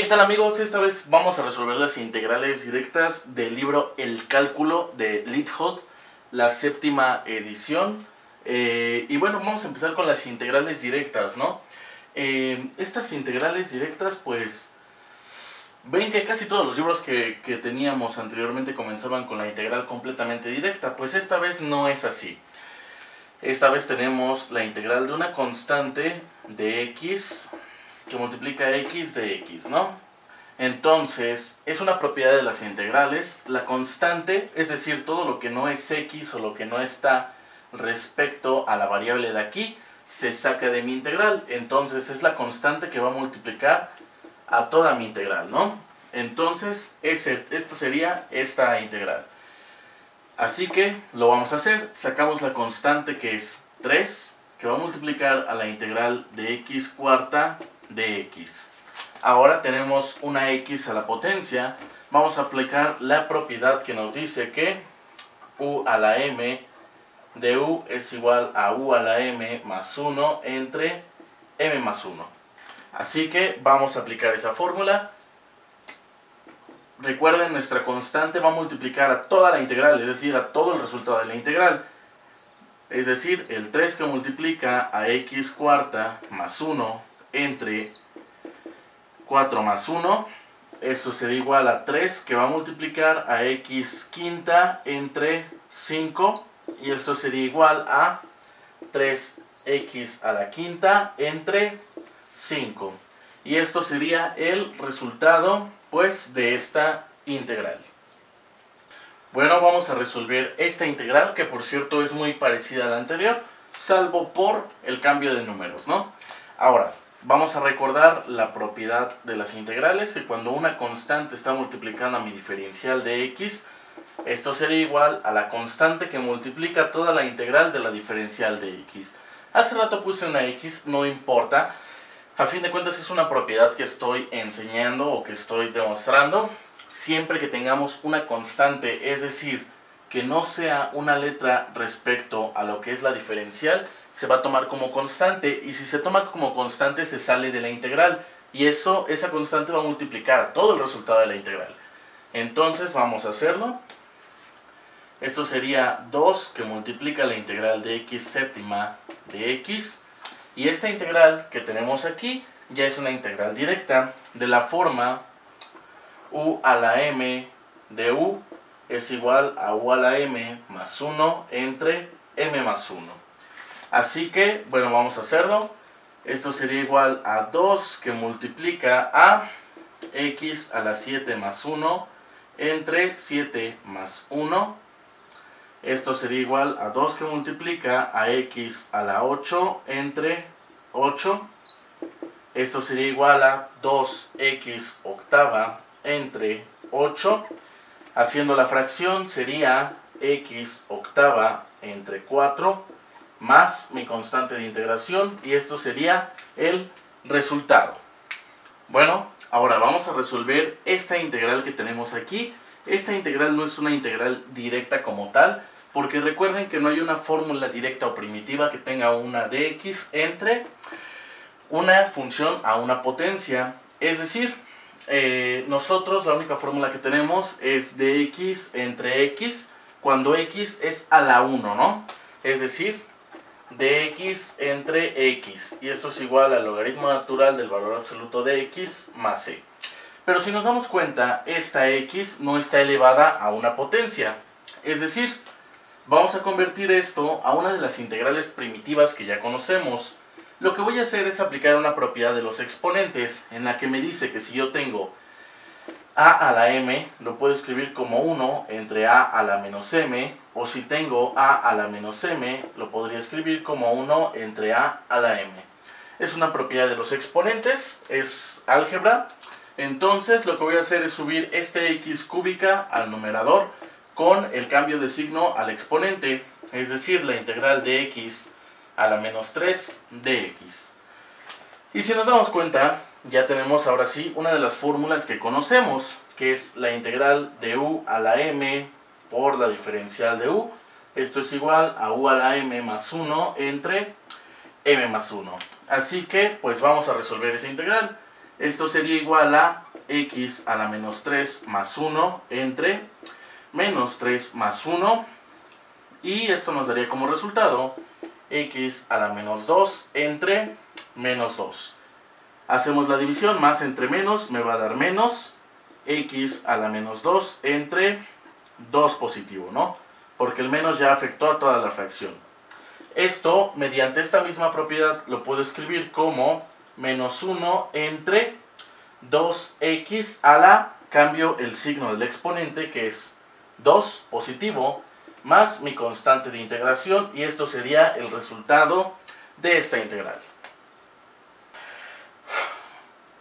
¿qué tal amigos? Esta vez vamos a resolver las integrales directas del libro El Cálculo de Litholt, la séptima edición. Eh, y bueno, vamos a empezar con las integrales directas, ¿no? Eh, estas integrales directas, pues, ven que casi todos los libros que teníamos anteriormente comenzaban con la integral completamente directa. Pues esta vez no es así. Esta vez tenemos la integral de una constante de x que multiplica x de x, ¿no? Entonces, es una propiedad de las integrales. La constante, es decir, todo lo que no es x o lo que no está respecto a la variable de aquí, se saca de mi integral. Entonces, es la constante que va a multiplicar a toda mi integral, ¿no? Entonces, ese, esto sería esta integral. Así que lo vamos a hacer. Sacamos la constante que es 3, que va a multiplicar a la integral de x cuarta de x. Ahora tenemos una x a la potencia. Vamos a aplicar la propiedad que nos dice que u a la m de u es igual a u a la m más 1 entre m más 1. Así que vamos a aplicar esa fórmula. Recuerden, nuestra constante va a multiplicar a toda la integral, es decir, a todo el resultado de la integral. Es decir, el 3 que multiplica a x cuarta más 1 entre 4 más 1. Esto sería igual a 3 que va a multiplicar a x quinta entre 5. Y esto sería igual a 3x a la quinta entre 5. Y esto sería el resultado pues de esta integral. Bueno, vamos a resolver esta integral que por cierto es muy parecida a la anterior, salvo por el cambio de números, ¿no? Ahora, Vamos a recordar la propiedad de las integrales, que cuando una constante está multiplicando a mi diferencial de x, esto sería igual a la constante que multiplica toda la integral de la diferencial de x. Hace rato puse una x, no importa. A fin de cuentas es una propiedad que estoy enseñando o que estoy demostrando. Siempre que tengamos una constante, es decir, que no sea una letra respecto a lo que es la diferencial, se va a tomar como constante y si se toma como constante se sale de la integral y eso, esa constante va a multiplicar a todo el resultado de la integral. Entonces vamos a hacerlo. Esto sería 2 que multiplica la integral de x séptima de x y esta integral que tenemos aquí ya es una integral directa de la forma u a la m de u es igual a u a la m más 1 entre m más 1. Así que, bueno, vamos a hacerlo. Esto sería igual a 2 que multiplica a x a la 7 más 1 entre 7 más 1. Esto sería igual a 2 que multiplica a x a la 8 entre 8. Esto sería igual a 2x octava entre 8. Haciendo la fracción sería x octava entre 4 más mi constante de integración y esto sería el resultado. Bueno, ahora vamos a resolver esta integral que tenemos aquí. Esta integral no es una integral directa como tal, porque recuerden que no hay una fórmula directa o primitiva que tenga una dx entre una función a una potencia. Es decir, eh, nosotros la única fórmula que tenemos es dx entre x cuando x es a la 1, ¿no? Es decir, de x entre x. Y esto es igual al logaritmo natural del valor absoluto de x más c. Pero si nos damos cuenta, esta x no está elevada a una potencia. Es decir, vamos a convertir esto a una de las integrales primitivas que ya conocemos. Lo que voy a hacer es aplicar una propiedad de los exponentes en la que me dice que si yo tengo a a la m lo puedo escribir como 1 entre a a la menos m, o si tengo a a la menos m, lo podría escribir como 1 entre a a la m. Es una propiedad de los exponentes, es álgebra, entonces lo que voy a hacer es subir este x cúbica al numerador con el cambio de signo al exponente, es decir, la integral de x a la menos 3 de x. Y si nos damos cuenta, ya tenemos ahora sí una de las fórmulas que conocemos, que es la integral de u a la m por la diferencial de u. Esto es igual a u a la m más 1 entre m más 1. Así que, pues vamos a resolver esa integral. Esto sería igual a x a la menos 3 más 1 entre menos 3 más 1 y esto nos daría como resultado x a la menos 2 entre menos 2. Hacemos la división, más entre menos me va a dar menos x a la menos 2 entre 2 positivo, ¿no? Porque el menos ya afectó a toda la fracción. Esto, mediante esta misma propiedad, lo puedo escribir como menos 1 entre 2x a la, cambio el signo del exponente, que es 2 positivo, más mi constante de integración, y esto sería el resultado de esta integral.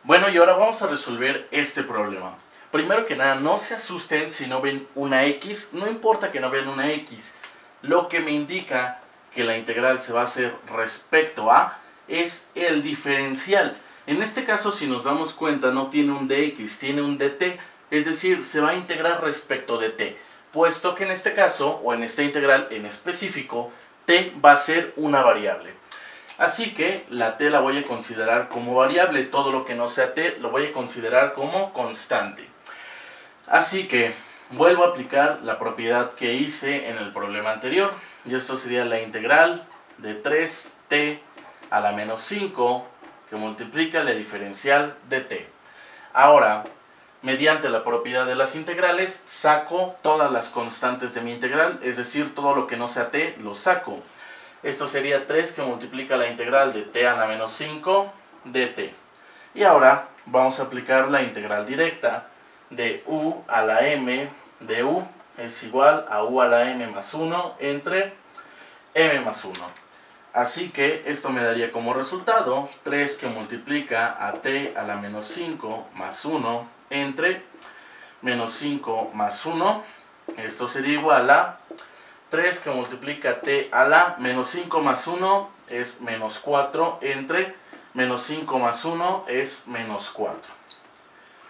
Bueno, y ahora vamos a resolver este problema. Primero que nada, no se asusten si no ven una X, no importa que no vean una X. Lo que me indica que la integral se va a hacer respecto a es el diferencial. En este caso, si nos damos cuenta, no tiene un dx, tiene un dt, es decir, se va a integrar respecto de t, puesto que en este caso, o en esta integral en específico, t va a ser una variable. Así que la t la voy a considerar como variable, todo lo que no sea t lo voy a considerar como constante. Así que vuelvo a aplicar la propiedad que hice en el problema anterior, y esto sería la integral de 3t a la menos 5 que multiplica la diferencial de t. Ahora, mediante la propiedad de las integrales, saco todas las constantes de mi integral, es decir, todo lo que no sea t, lo saco. Esto sería 3 que multiplica la integral de t a la menos 5 de t. Y ahora vamos a aplicar la integral directa de u a la m de u es igual a u a la m más 1 entre m más 1. Así que esto me daría como resultado 3 que multiplica a t a la menos 5 más 1 entre menos 5 más 1. Esto sería igual a 3 que multiplica t a la menos 5 más 1 es menos 4 entre menos 5 más 1 es menos 4.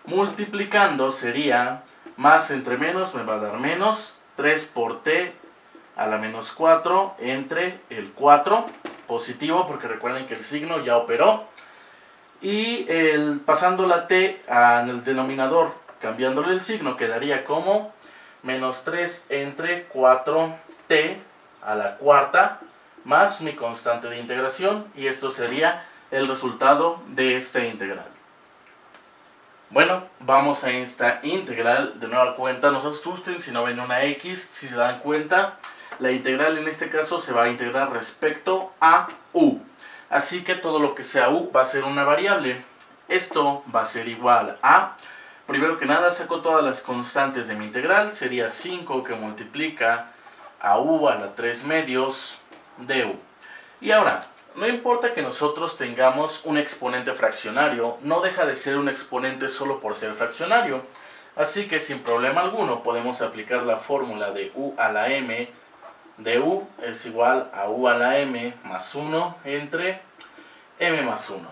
Multiplicando sería más entre menos me va a dar menos 3 por t a la menos 4 entre el 4 positivo, porque recuerden que el signo ya operó. Y el, pasando la t en el denominador, cambiándole el signo, quedaría como menos 3 entre 4t a la cuarta más mi constante de integración y esto sería el resultado de esta integral. Bueno, vamos a esta integral de nueva cuenta, no se asusten si no ven una x, si se dan cuenta, la integral en este caso se va a integrar respecto a u. Así que todo lo que sea u va a ser una variable. Esto va a ser igual a, primero que nada saco todas las constantes de mi integral, sería 5 que multiplica a u a la 3 medios de u. Y ahora, no importa que nosotros tengamos un exponente fraccionario, no deja de ser un exponente solo por ser fraccionario. Así que sin problema alguno podemos aplicar la fórmula de u a la m de u es igual a u a la m más 1 entre m más 1.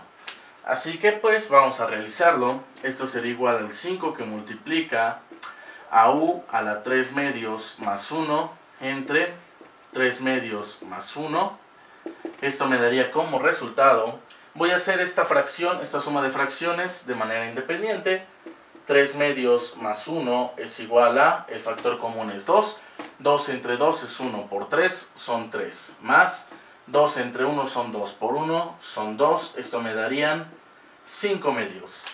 Así que pues vamos a realizarlo. Esto sería igual al 5 que multiplica a u a la 3 medios más 1 entre 3 medios más 1. Esto me daría como resultado, voy a hacer esta fracción, esta suma de fracciones de manera independiente. 3 medios más 1 es igual a, el factor común es 2, 2 entre 2 es 1 por 3, son 3. Más 2 entre 1 son 2 por 1, son 2. Esto me darían 5 medios.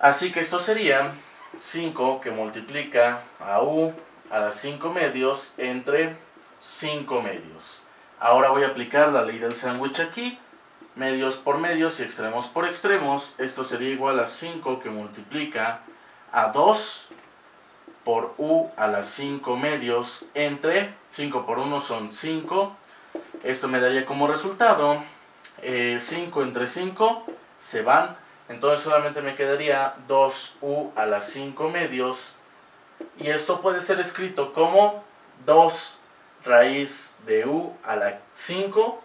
Así que esto sería 5 que multiplica a u a las 5 medios entre 5 medios. Ahora voy a aplicar la ley del sándwich aquí. Medios por medios y extremos por extremos. Esto sería igual a 5 que multiplica a 2 por u a las 5 medios entre 5 por 1 son 5. Esto me daría como resultado 5 eh, entre 5 se van. Entonces solamente me quedaría 2u a las 5 medios. Y esto puede ser escrito como 2 raíz de u a la 5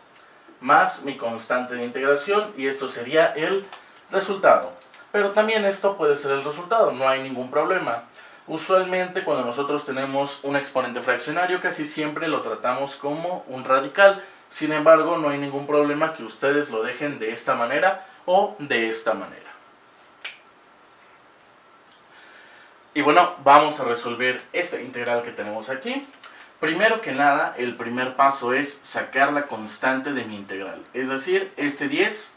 más mi constante de integración. Y esto sería el resultado. Pero también esto puede ser el resultado, no hay ningún problema. Usualmente cuando nosotros tenemos un exponente fraccionario casi siempre lo tratamos como un radical. Sin embargo, no hay ningún problema que ustedes lo dejen de esta manera o de esta manera. Y bueno, vamos a resolver esta integral que tenemos aquí. Primero que nada, el primer paso es sacar la constante de mi integral. Es decir, este 10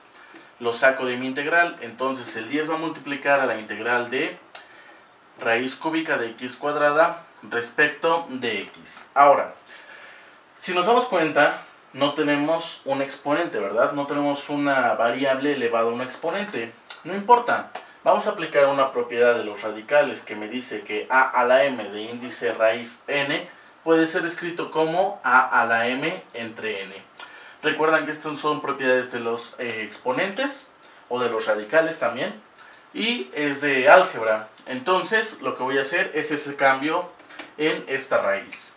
lo saco de mi integral, entonces el 10 va a multiplicar a la integral de raíz cúbica de x cuadrada respecto de x. Ahora, si nos damos cuenta, no tenemos un exponente, ¿verdad? No tenemos una variable elevada a un exponente. No importa, vamos a aplicar una propiedad de los radicales que me dice que a a la m de índice raíz n puede ser escrito como a a la m entre n. Recuerdan que estas son propiedades de los eh, exponentes o de los radicales también. Y es de álgebra. Entonces lo que voy a hacer es ese cambio en esta raíz.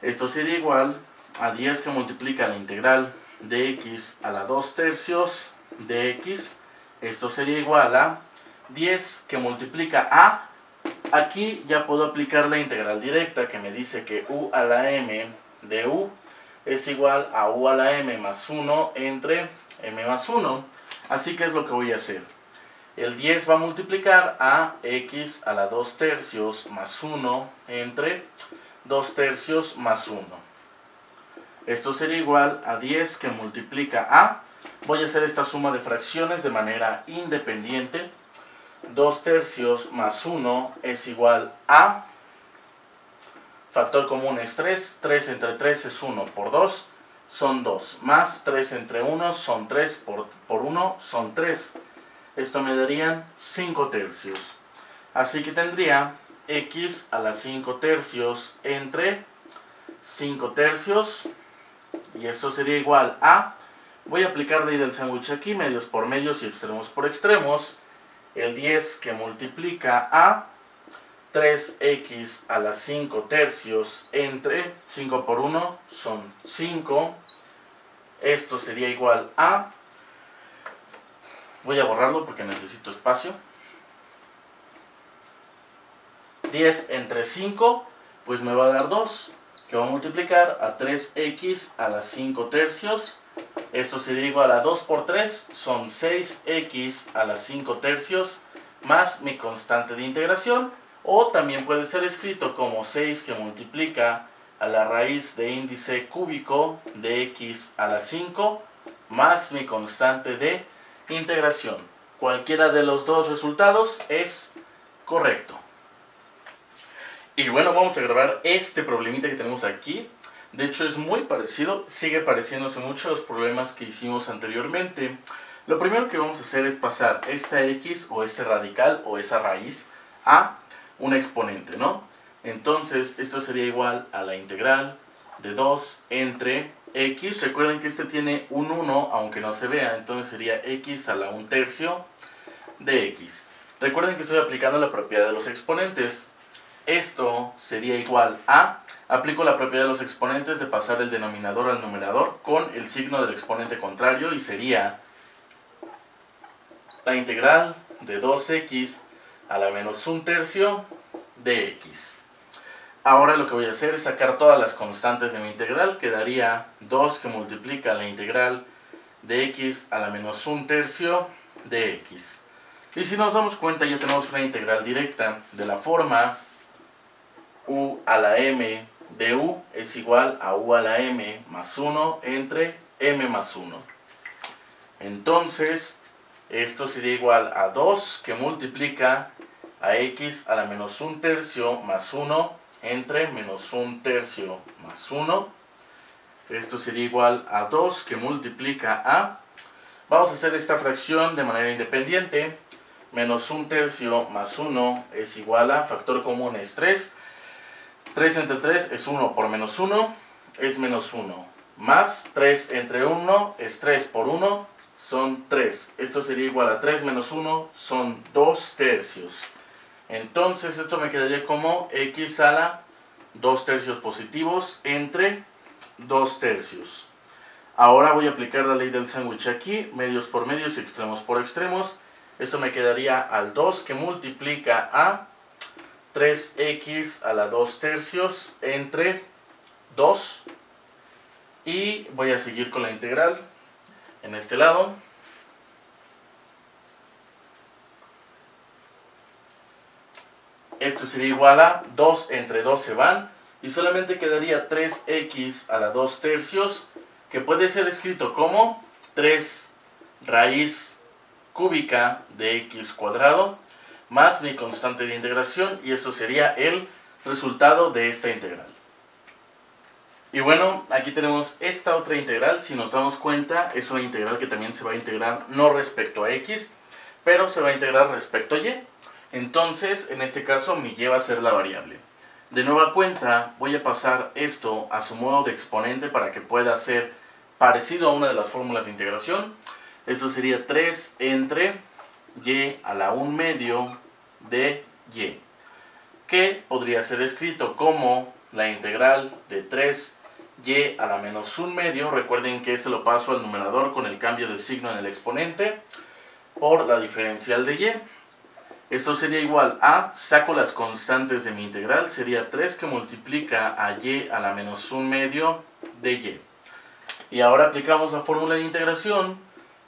Esto sería igual a 10 que multiplica la integral de x a la 2 tercios de x. Esto sería igual a 10 que multiplica a Aquí ya puedo aplicar la integral directa que me dice que u a la m de u es igual a u a la m más 1 entre m más 1. Así que es lo que voy a hacer. El 10 va a multiplicar a x a la 2 tercios más 1 entre 2 tercios más 1. Esto sería igual a 10 que multiplica a. Voy a hacer esta suma de fracciones de manera independiente. 2 tercios más 1 es igual a, factor común es 3, 3 entre 3 es 1 por 2, son 2, más 3 entre 1 son 3 por, por 1 son 3. Esto me darían 5 tercios. Así que tendría x a las 5 tercios entre 5 tercios, y eso sería igual a, voy a aplicar ley del sándwich aquí, medios por medios y extremos por extremos, el 10 que multiplica a 3x a las 5 tercios entre 5 por 1 son 5. Esto sería igual a... Voy a borrarlo porque necesito espacio. 10 entre 5, pues me va a dar 2, que va a multiplicar a 3x a las 5 tercios esto sería igual a 2 por 3, son 6x a las 5 tercios, más mi constante de integración, o también puede ser escrito como 6 que multiplica a la raíz de índice cúbico de x a la 5, más mi constante de integración. Cualquiera de los dos resultados es correcto. Y bueno, vamos a grabar este problemita que tenemos aquí. De hecho es muy parecido, sigue pareciéndose mucho a los problemas que hicimos anteriormente. Lo primero que vamos a hacer es pasar esta x o este radical o esa raíz a un exponente, ¿no? Entonces esto sería igual a la integral de 2 entre x. Recuerden que este tiene un 1 aunque no se vea, entonces sería x a la 1 tercio de x. Recuerden que estoy aplicando la propiedad de los exponentes. Esto sería igual a Aplico la propiedad de los exponentes de pasar el denominador al numerador con el signo del exponente contrario y sería la integral de 2x a la menos un tercio de x. Ahora lo que voy a hacer es sacar todas las constantes de mi integral. Quedaría 2 que multiplica la integral de x a la menos un tercio de x. Y si nos damos cuenta ya tenemos una integral directa de la forma u a la m de u es igual a u a la m más 1 entre m más 1. Entonces, esto sería igual a 2 que multiplica a x a la menos 1 tercio más 1 entre menos 1 tercio más 1. Esto sería igual a 2 que multiplica a... Vamos a hacer esta fracción de manera independiente. Menos 1 tercio más 1 es igual a, factor común es 3. 3 entre 3 es 1 por menos 1, es menos 1. Más 3 entre 1 es 3 por 1, son 3. Esto sería igual a 3 menos 1, son 2 tercios. Entonces esto me quedaría como x a la 2 tercios positivos entre 2 tercios. Ahora voy a aplicar la ley del sándwich aquí, medios por medios y extremos por extremos. Esto me quedaría al 2 que multiplica a 3x a la 2 tercios entre 2 y voy a seguir con la integral en este lado. Esto sería igual a 2 entre 2 se van. Y solamente quedaría 3x a la 2 tercios que puede ser escrito como 3 raíz cúbica de x cuadrado más mi constante de integración y esto sería el resultado de esta integral. Y bueno, aquí tenemos esta otra integral, si nos damos cuenta es una integral que también se va a integrar no respecto a x, pero se va a integrar respecto a y. Entonces, en este caso mi y va a ser la variable. De nueva cuenta, voy a pasar esto a su modo de exponente para que pueda ser parecido a una de las fórmulas de integración. Esto sería 3 entre y a la 1 medio de y, que podría ser escrito como la integral de 3y a la menos 1 medio. Recuerden que este lo paso al numerador con el cambio de signo en el exponente por la diferencial de y. Esto sería igual a, saco las constantes de mi integral, sería 3 que multiplica a y a la menos 1 medio de y. Y ahora aplicamos la fórmula de integración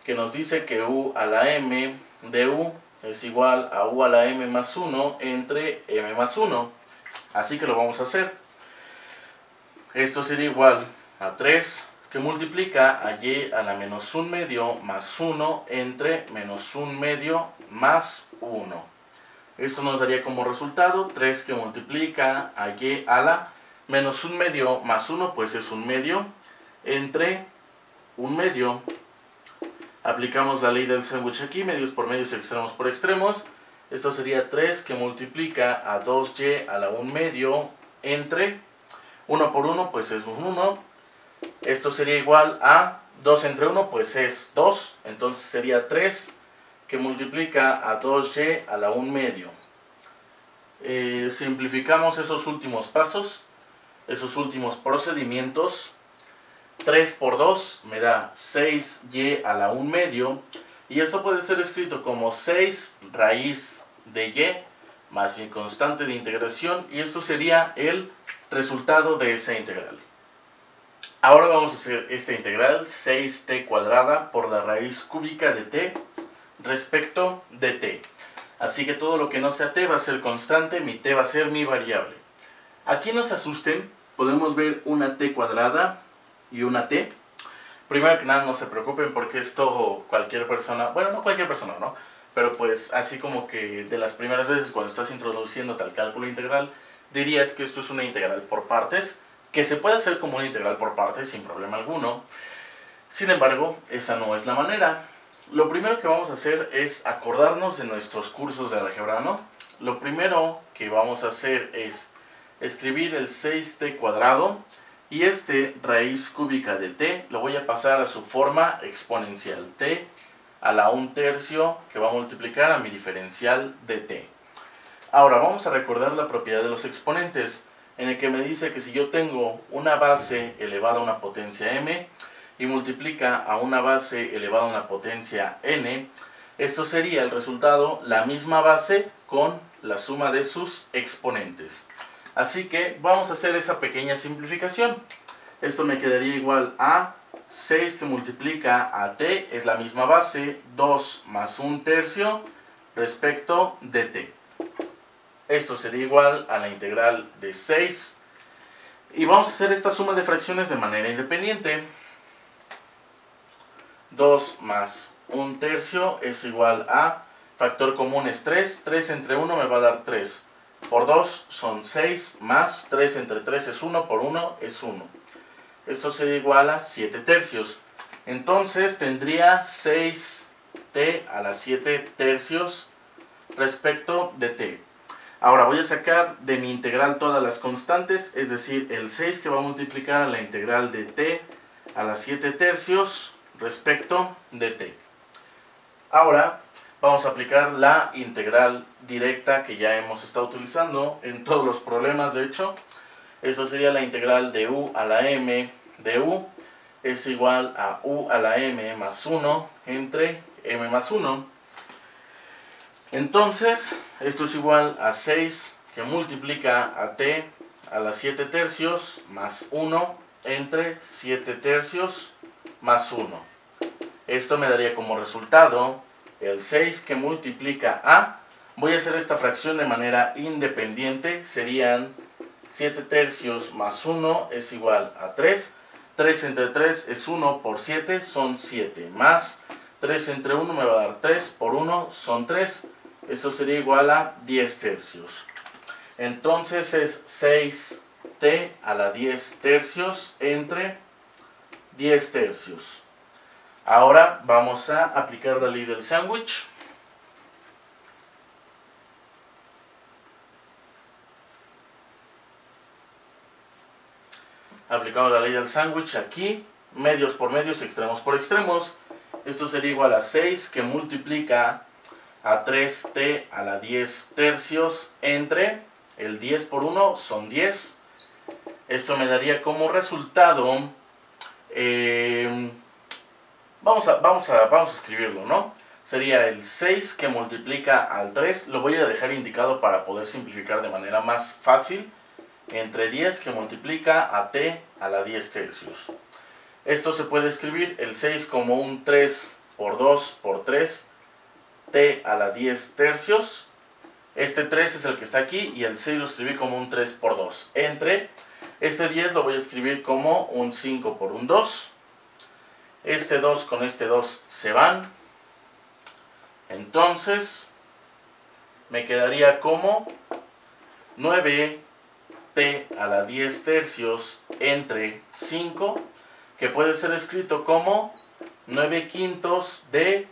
que nos dice que u a la m de u es igual a u a la m más 1 entre m más 1. Así que lo vamos a hacer. Esto sería igual a 3 que multiplica a y a la menos 1 medio más 1 entre menos 1 medio más 1. Esto nos daría como resultado 3 que multiplica a y a la menos 1 medio más 1, pues es 1 medio, entre 1 medio. Aplicamos la ley del sándwich aquí, medios por medios, extremos por extremos. Esto sería 3 que multiplica a 2y a la 1 medio entre 1 por 1, pues es 1, esto sería igual a 2 entre 1, pues es 2. Entonces sería 3 que multiplica a 2y a la 1 medio. Eh, simplificamos esos últimos pasos, esos últimos procedimientos. 3 por 2 me da 6y a la 1 medio. Y esto puede ser escrito como 6 raíz de y más mi constante de integración. Y esto sería el resultado de esa integral. Ahora vamos a hacer esta integral 6t cuadrada por la raíz cúbica de t respecto de t. Así que todo lo que no sea t va a ser constante, mi t va a ser mi variable. Aquí no se asusten, podemos ver una t cuadrada y una t. Primero que nada no se preocupen porque esto cualquier persona, bueno no cualquier persona, ¿no? Pero pues así como que de las primeras veces cuando estás introduciendo tal cálculo integral, dirías que esto es una integral por partes que se puede hacer como una integral por partes sin problema alguno. Sin embargo, esa no es la manera. Lo primero que vamos a hacer es acordarnos de nuestros cursos de álgebra, ¿no? Lo primero que vamos a hacer es escribir el 6t cuadrado y este raíz cúbica de t lo voy a pasar a su forma exponencial t a la 1 tercio que va a multiplicar a mi diferencial de t. Ahora vamos a recordar la propiedad de los exponentes en el que me dice que si yo tengo una base elevada a una potencia m y multiplica a una base elevada a una potencia n, esto sería el resultado la misma base con la suma de sus exponentes. Así que vamos a hacer esa pequeña simplificación. Esto me quedaría igual a 6 que multiplica a t es la misma base, 2 más 1 tercio respecto de t. Esto sería igual a la integral de 6. Y vamos a hacer esta suma de fracciones de manera independiente. 2 más 1 tercio es igual a, factor común es 3, 3 entre 1 me va a dar 3. Por 2 son 6, más 3 entre 3 es 1, por 1 es 1. Esto sería igual a 7 tercios. Entonces tendría 6t a las 7 tercios respecto de t. Ahora voy a sacar de mi integral todas las constantes, es decir, el 6 que va a multiplicar a la integral de t a las 7 tercios respecto de t. Ahora vamos a aplicar la integral directa que ya hemos estado utilizando en todos los problemas, de hecho. Esto sería la integral de u a la m de u es igual a u a la m más 1 entre m más 1 entonces, esto es igual a 6 que multiplica a t a las 7 tercios más 1 entre 7 tercios más 1. Esto me daría como resultado el 6 que multiplica a Voy a hacer esta fracción de manera independiente. Serían 7 tercios más 1 es igual a 3. 3 entre 3 es 1 por 7, son 7. Más 3 entre 1 me va a dar 3 por 1, son 3. Esto sería igual a 10 tercios. Entonces es 6t a la 10 tercios entre 10 tercios. Ahora vamos a aplicar la ley del sándwich. Aplicamos la ley del sándwich aquí, medios por medios, extremos por extremos. Esto sería igual a 6 que multiplica a 3t a la 10 tercios entre el 10 por 1 son 10. Esto me daría como resultado, eh, vamos, a, vamos, a, vamos a escribirlo, ¿no? Sería el 6 que multiplica al 3, lo voy a dejar indicado para poder simplificar de manera más fácil, entre 10 que multiplica a t a la 10 tercios. Esto se puede escribir el 6 como un 3 por 2 por 3 t a la 10 tercios. Este 3 es el que está aquí y el 6 lo escribí como un 3 por 2. Entre este 10 lo voy a escribir como un 5 por un 2. Este 2 con este 2 se van. Entonces me quedaría como 9 t a la 10 tercios entre 5 que puede ser escrito como 9 quintos de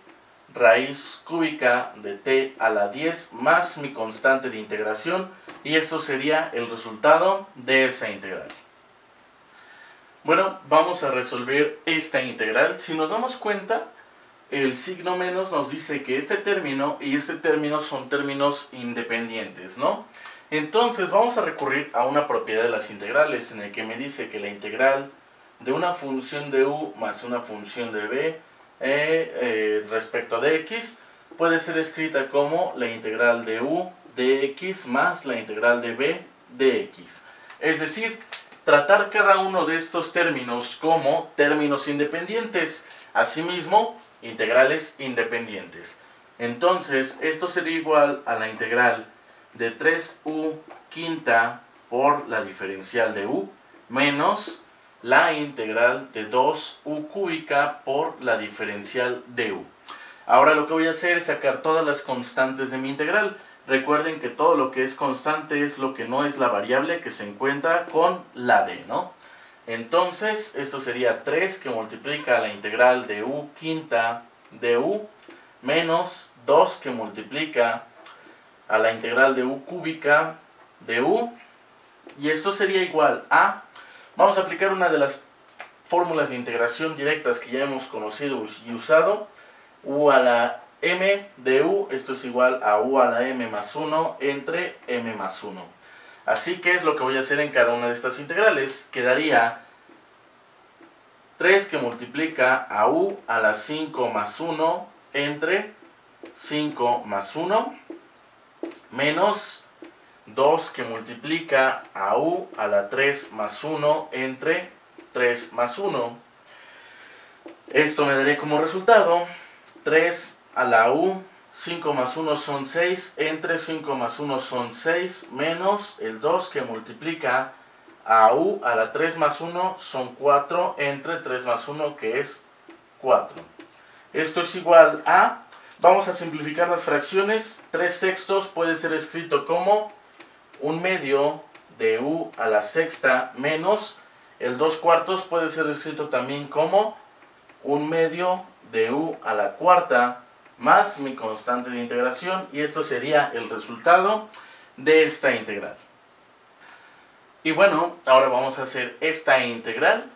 raíz cúbica de t a la 10 más mi constante de integración y esto sería el resultado de esa integral. Bueno, vamos a resolver esta integral. Si nos damos cuenta, el signo menos nos dice que este término y este término son términos independientes, ¿no? Entonces vamos a recurrir a una propiedad de las integrales en el que me dice que la integral de una función de u más una función de b eh, eh, respecto de x puede ser escrita como la integral de u de x más la integral de b de x. Es decir, tratar cada uno de estos términos como términos independientes, asimismo, integrales independientes. Entonces, esto sería igual a la integral de 3u quinta por la diferencial de u menos la integral de 2u cúbica por la diferencial de u. Ahora lo que voy a hacer es sacar todas las constantes de mi integral. Recuerden que todo lo que es constante es lo que no es la variable que se encuentra con la d, ¿no? Entonces, esto sería 3 que multiplica la integral de u quinta de u menos 2 que multiplica a la integral de u cúbica de u. Y esto sería igual a Vamos a aplicar una de las fórmulas de integración directas que ya hemos conocido y usado. u a la m de u, esto es igual a u a la m más 1 entre m más 1. Así que es lo que voy a hacer en cada una de estas integrales. Quedaría 3 que multiplica a u a la 5 más 1 entre 5 más 1 menos 2 que multiplica a u a la 3 más 1 entre 3 más 1. Esto me daría como resultado 3 a la u, 5 más 1 son 6, entre 5 más 1 son 6, menos el 2 que multiplica a u a la 3 más 1 son 4, entre 3 más 1 que es 4. Esto es igual a, vamos a simplificar las fracciones, 3 sextos puede ser escrito como un medio de u a la sexta menos el 2 cuartos puede ser escrito también como un medio de u a la cuarta más mi constante de integración y esto sería el resultado de esta integral. Y bueno, ahora vamos a hacer esta integral.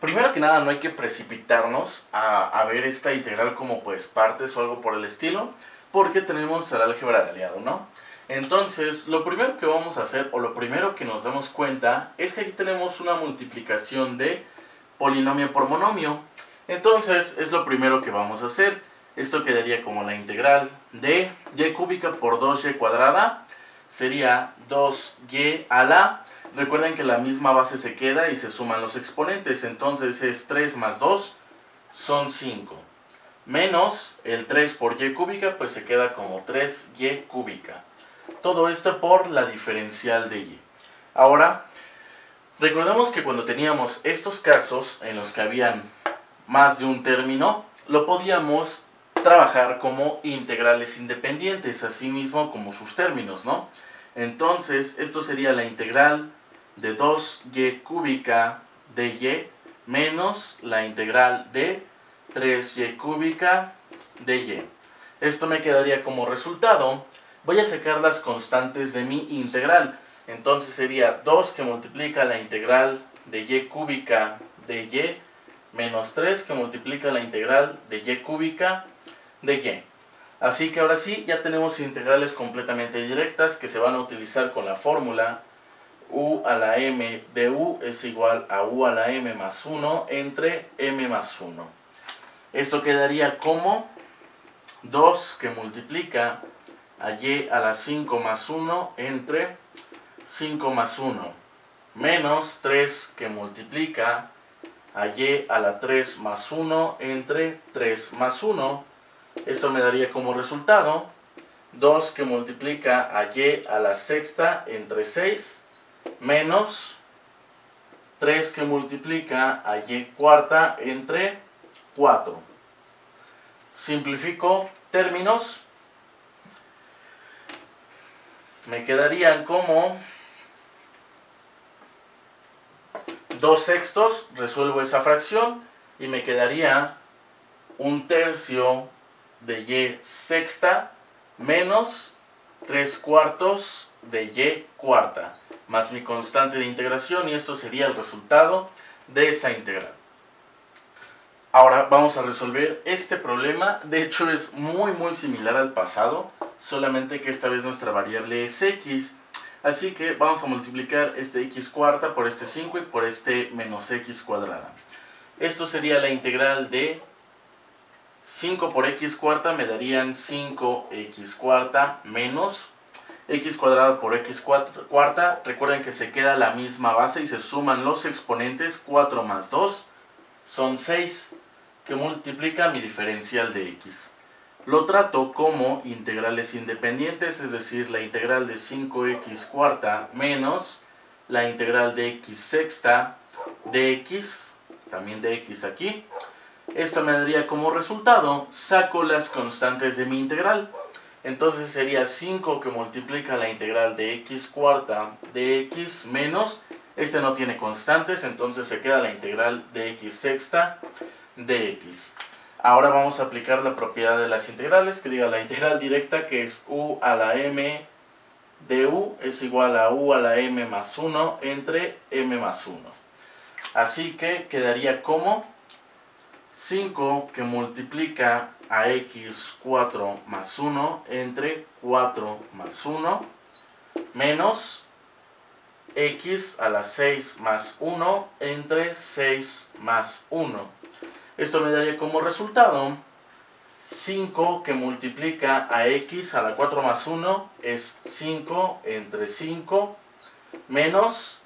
Primero que nada no hay que precipitarnos a, ver esta integral como pues partes o algo por el estilo porque tenemos el álgebra de aliado, ¿no? Entonces, lo primero que vamos a hacer, o lo primero que nos damos cuenta, es que aquí tenemos una multiplicación de polinomio por monomio. Entonces, es lo primero que vamos a hacer. Esto quedaría como la integral de y cúbica por 2y cuadrada. Sería 2y a la... Recuerden que la misma base se queda y se suman los exponentes. Entonces es 3 más 2 son 5. menos el 3 por y cúbica, pues se queda como 3y cúbica. Todo esto por la diferencial de y. Ahora, recordemos que cuando teníamos estos casos en los que habían más de un término, lo podíamos trabajar como integrales independientes, así mismo como sus términos, ¿no? Entonces, esto sería la integral de 2y cúbica de y menos la integral de 3y cúbica de y. Esto me quedaría como resultado. Voy a sacar las constantes de mi integral. Entonces sería 2 que multiplica la integral de y cúbica de y menos 3 que multiplica la integral de y cúbica de y. Así que ahora sí, ya tenemos integrales completamente directas que se van a utilizar con la fórmula u a la m de u es igual a u a la m más 1 entre m más 1. Esto quedaría como 2 que multiplica a y a la 5 más 1 entre 5 más 1 menos 3 que multiplica a y a la 3 más 1 entre 3 más 1 esto me daría como resultado 2 que multiplica a y a la sexta entre 6 menos 3 que multiplica a y cuarta entre 4. Simplifico términos. Me quedarían como 2 sextos, resuelvo esa fracción y me quedaría un tercio de y sexta menos 3 cuartos de y cuarta, más mi constante de integración y esto sería el resultado de esa integral. Ahora vamos a resolver este problema, de hecho es muy muy similar al pasado, solamente que esta vez nuestra variable es x, así que vamos a multiplicar este x cuarta por este 5 y por este menos x cuadrada. Esto sería la integral de 5 por x cuarta me darían 5x cuarta menos x cuadrado por x cuarta. Recuerden que se queda la misma base y se suman los exponentes. 4 más 2 son 6 que multiplica mi diferencial de x. Lo trato como integrales independientes, es decir, la integral de 5x cuarta menos la integral de x sexta de x, también de x aquí, esto me daría como resultado, saco las constantes de mi integral. Entonces sería 5 que multiplica la integral de x cuarta de x menos, este no tiene constantes, entonces se queda la integral de x sexta de x. Ahora vamos a aplicar la propiedad de las integrales, que diga la integral directa que es u a la m de u es igual a u a la m más 1 entre m más 1. Así que quedaría como 5 que multiplica a x4 más 1 entre 4 más 1 menos x a la 6 más 1 entre 6 más 1. Esto me daría como resultado 5 que multiplica a x a la 4 más 1 es 5 entre 5 menos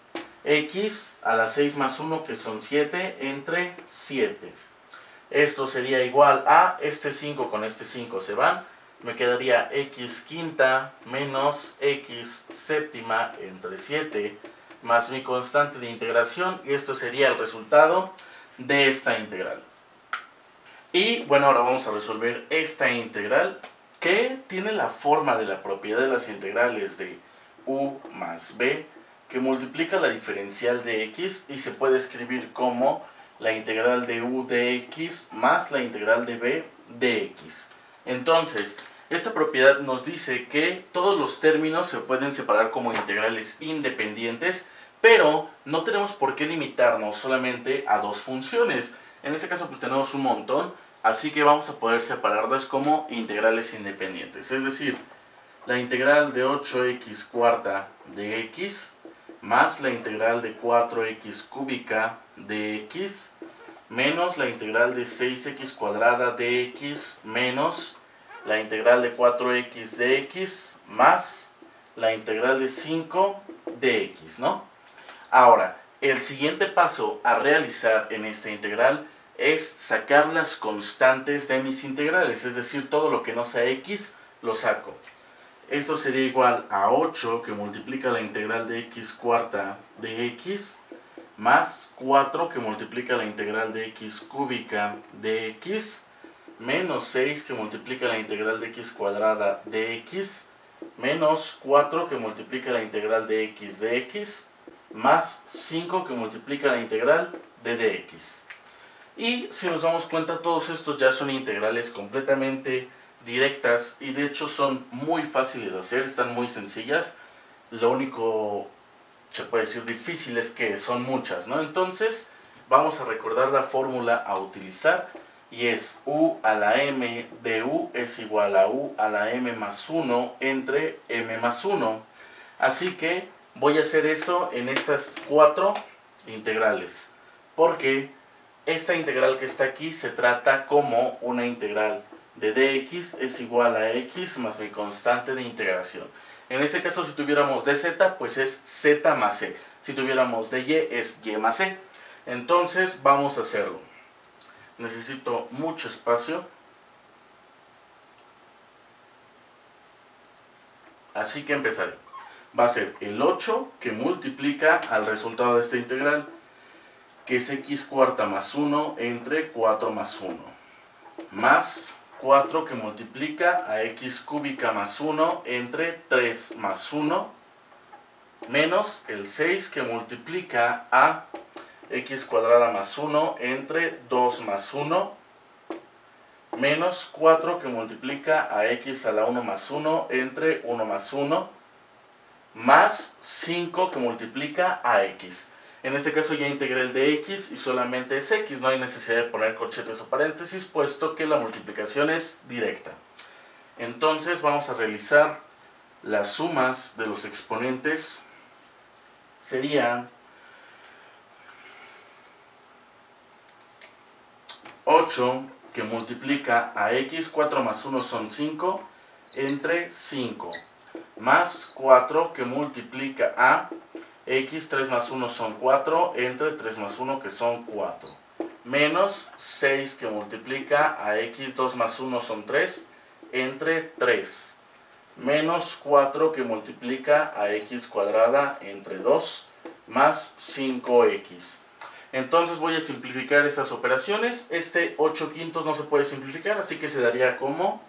x a la 6 más 1 que son 7 entre 7. Esto sería igual a este 5 con este 5 se van. Me quedaría x quinta menos x séptima entre 7 más mi constante de integración y esto sería el resultado de esta integral. Y bueno, ahora vamos a resolver esta integral que tiene la forma de la propiedad de las integrales de u más b que multiplica la diferencial de x y se puede escribir como la integral de u de x más la integral de b de x. Entonces, esta propiedad nos dice que todos los términos se pueden separar como integrales independientes, pero no tenemos por qué limitarnos solamente a dos funciones. En este caso pues tenemos un montón, así que vamos a poder separarlas como integrales independientes. Es decir, la integral de 8x cuarta de x más la integral de 4x cúbica de x menos la integral de 6x cuadrada de x menos la integral de 4x de x más la integral de 5 de x, ¿no? Ahora, el siguiente paso a realizar en esta integral es sacar las constantes de mis integrales, es decir, todo lo que no sea x lo saco. Esto sería igual a 8 que multiplica la integral de x cuarta de x más 4 que multiplica la integral de x cúbica de x menos 6 que multiplica la integral de x cuadrada de x menos 4 que multiplica la integral de x de x más 5 que multiplica la integral de dx. Y si nos damos cuenta, todos estos ya son integrales completamente directas y de hecho son muy fáciles de hacer, están muy sencillas. Lo único, se puede decir, difícil es que son muchas, ¿no? Entonces, vamos a recordar la fórmula a utilizar y es u a la m de u es igual a u a la m más 1 entre m más 1. Así que voy a hacer eso en estas cuatro integrales. Porque esta integral que está aquí se trata como una integral de dx es igual a x más mi constante de integración. En este caso, si tuviéramos dz, pues es z más c. Si tuviéramos dy, es y más c. Entonces, vamos a hacerlo. Necesito mucho espacio. Así que empezaré. Va a ser el 8 que multiplica al resultado de esta integral que es x cuarta más 1 entre 4 más 1, más 4 que multiplica a x cúbica más 1 entre 3 más 1, menos el 6 que multiplica a x cuadrada más 1 entre 2 más 1, menos 4 que multiplica a x a la 1 más 1 entre 1 más 1, más 5 que multiplica a x. En este caso ya integré el de x y solamente es x, no hay necesidad de poner corchetes o paréntesis, puesto que la multiplicación es directa. Entonces vamos a realizar las sumas de los exponentes. Serían 8 que multiplica a x, 4 más 1 son 5, entre 5, más 4 que multiplica a x 3 más 1 son 4, entre 3 más 1 que son 4. Menos 6 que multiplica a x 2 más 1 son 3, entre 3. Menos 4 que multiplica a x cuadrada entre 2, más 5x. Entonces voy a simplificar estas operaciones. Este 8 quintos no se puede simplificar, así que se daría como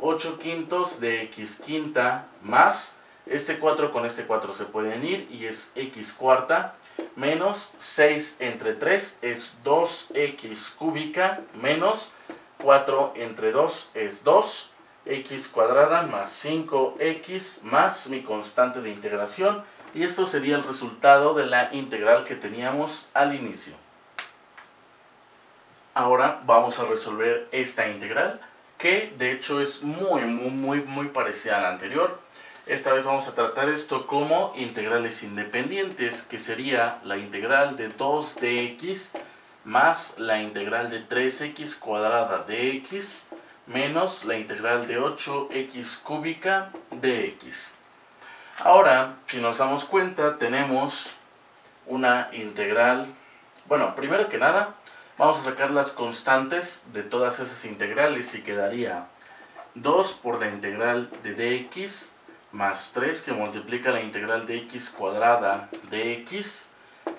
8 quintos de x quinta más este 4 con este 4 se pueden ir y es x cuarta menos 6 entre 3 es 2x cúbica menos 4 entre 2 es 2 x cuadrada más 5x más mi constante de integración y esto sería el resultado de la integral que teníamos al inicio. Ahora vamos a resolver esta integral que de hecho es muy muy muy muy parecida a la anterior esta vez vamos a tratar esto como integrales independientes, que sería la integral de 2 de x más la integral de 3x cuadrada de x menos la integral de 8x cúbica de x. Ahora, si nos damos cuenta, tenemos una integral... Bueno, primero que nada, vamos a sacar las constantes de todas esas integrales y quedaría 2 por la integral de dx más 3 que multiplica la integral de x cuadrada de x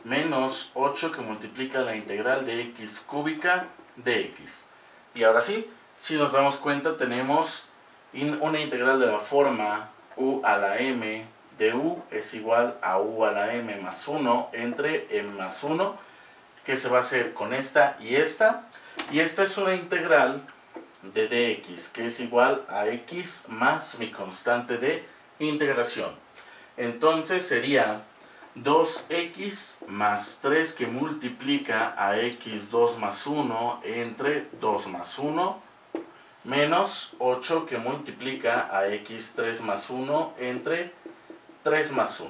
menos 8 que multiplica la integral de x cúbica de x. Y ahora sí, si nos damos cuenta tenemos una integral de la forma u a la m de u es igual a u a la m más 1 entre m más 1 que se va a hacer con esta y esta. Y esta es una integral de dx que es igual a x más mi constante de integración. Entonces sería 2x más 3 que multiplica a x2 más 1 entre 2 más 1 menos 8 que multiplica a x3 más 1 entre 3 más 1.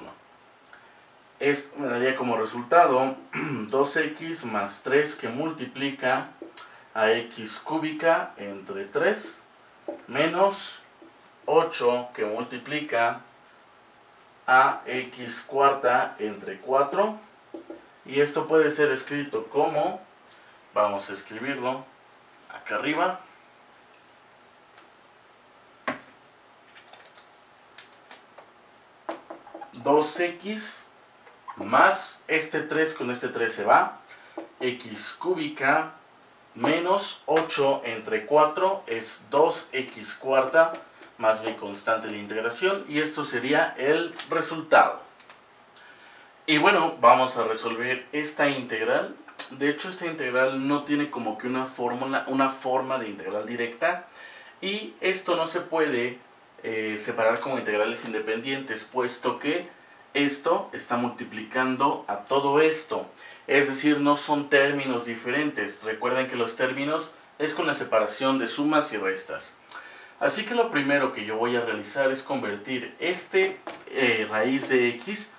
Esto me daría como resultado 2x más 3 que multiplica a x cúbica entre 3 menos 8 que multiplica a x cuarta entre 4 y esto puede ser escrito como Vamos a escribirlo acá arriba. x más este 3 con este 3 se va. x cúbica menos 8 entre 4 es 2x cuarta más mi constante de integración y esto sería el resultado. Y bueno, vamos a resolver esta integral. De hecho, esta integral no tiene como que una fórmula, una forma de integral directa y esto no se puede eh, separar como integrales independientes, puesto que esto está multiplicando a todo esto. Es decir, no son términos diferentes. Recuerden que los términos es con la separación de sumas y restas. Así que lo primero que yo voy a realizar es convertir este eh, raíz de x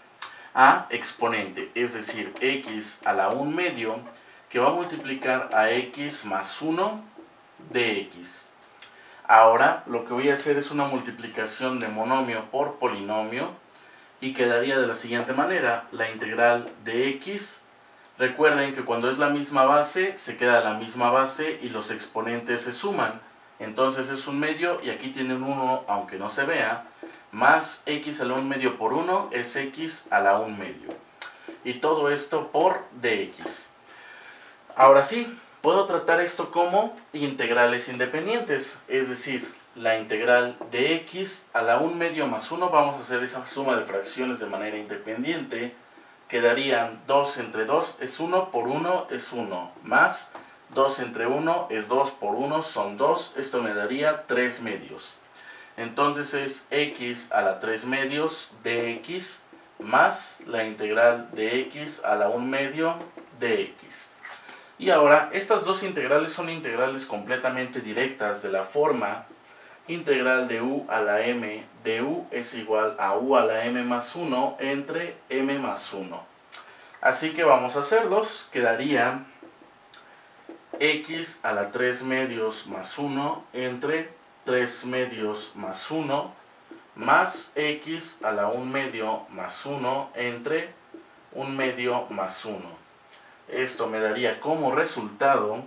a exponente, es decir, x a la 1 medio que va a multiplicar a x más 1 de x. Ahora lo que voy a hacer es una multiplicación de monomio por polinomio y quedaría de la siguiente manera, la integral de x. Recuerden que cuando es la misma base, se queda la misma base y los exponentes se suman. Entonces es un medio y aquí tiene un 1 aunque no se vea. Más x a la 1 medio por 1 es x a la 1 medio. Y todo esto por dx. Ahora sí, puedo tratar esto como integrales independientes. Es decir, la integral de x a la 1 medio más 1. Vamos a hacer esa suma de fracciones de manera independiente. Quedarían 2 entre 2 es 1 por 1 es 1. Más 2 entre 1 es 2 por 1, son 2. Esto me daría 3 medios. Entonces es x a la 3 medios de x más la integral de x a la 1 medio de x. Y ahora, estas dos integrales son integrales completamente directas de la forma integral de u a la m de u es igual a u a la m más 1 entre m más 1. Así que vamos a hacerlos. Quedaría x a la 3 medios más 1 entre 3 medios más 1 más x a la 1 medio más 1 entre 1 medio más 1. Esto me daría como resultado,